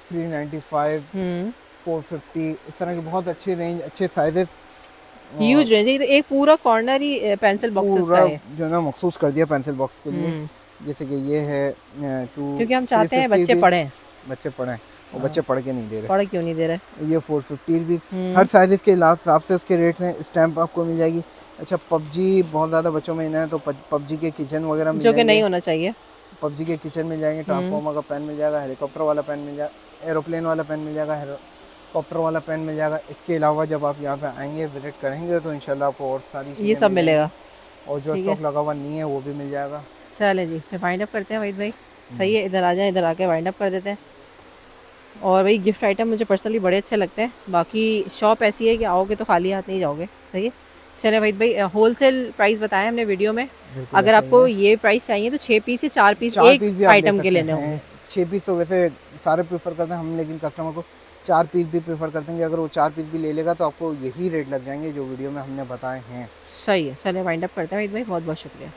three ninety five हम्म फोर फिफ्टी इस तरह की बहुत अच्छी रेंज अच्छे साइजेस ह्यूज रेंज है ये तो एक पूरा कॉर्नर ही पेंसिल बॉक्सेस का है। जो ना मखसूस कर दिया पेंसिल बॉक्स के लिए। हम्म, जैसे कि ये है टू क्योंकि हम चाहते हैं बच्चे पढ़ें। बच्चे पढ़ें और बच्चे पढ़ के नहीं दे रहे। पढ़ क्यों नहीं दे रहे? ये फोर फिफ्टी भी हम्म। हर साइज़ के हिसाब से उसके रेट्स हैं स्टैम्प आपको मिल जाएगी। अच्छा पबजी बहुत ज़्यादा बच्चों में इन्हें है तो पबजी के किचन वगैरह जो कि नहीं होना चाहिए। पबजी के किचन मिल जाएँगे ट्रांसफॉर्मर का पेन मिल जाएगा हेलीकॉप्टर वाला पेन मिल जाएगा एरोप्लेन वाला पेन मिल जाएगा हेलीकॉप्टर वाला पेन मिल जाएगा। इसके अलावा जब आप यहाँ पे आएँगे विज़िट करेंगे तो इंशाल्लाह आपको और सारी ये सब मिलेगा। और जो स्टॉक लगा हुआ नहीं है वो भी मिल जाएगा। चले जी फिर वाइंड अप करते हैं वहीद भाई। सही है इधर आ जाए इधर आके वाइंड अप कर देते हैं। और भाई गिफ्ट आइटम मुझे पर्सनली बड़े अच्छे लगते हैं। बाकी शॉप ऐसी है कि आओगे तो खाली हाथ नहीं जाओगे। सही है। चले वहीद भाई होल सेल प्राइस बताया हमने वीडियो में। अगर आपको ये प्राइस चाहिए तो छः पीस या चार पीस एक आइटम के लेने हैं। होंगे। छः पीस तो वैसे सारे प्रेफर करते हैं हम लेकिन कस्टमर को चार पीस भी प्रेफर करते हैं अगर वो चार पीस भी ले लेगा तो आपको यही रेट लग जाएँगे जो वीडियो में हमने बताए हैं। सही है चले वाइंड अप करते हैं। भाई बहुत बहुत शुक्रिया।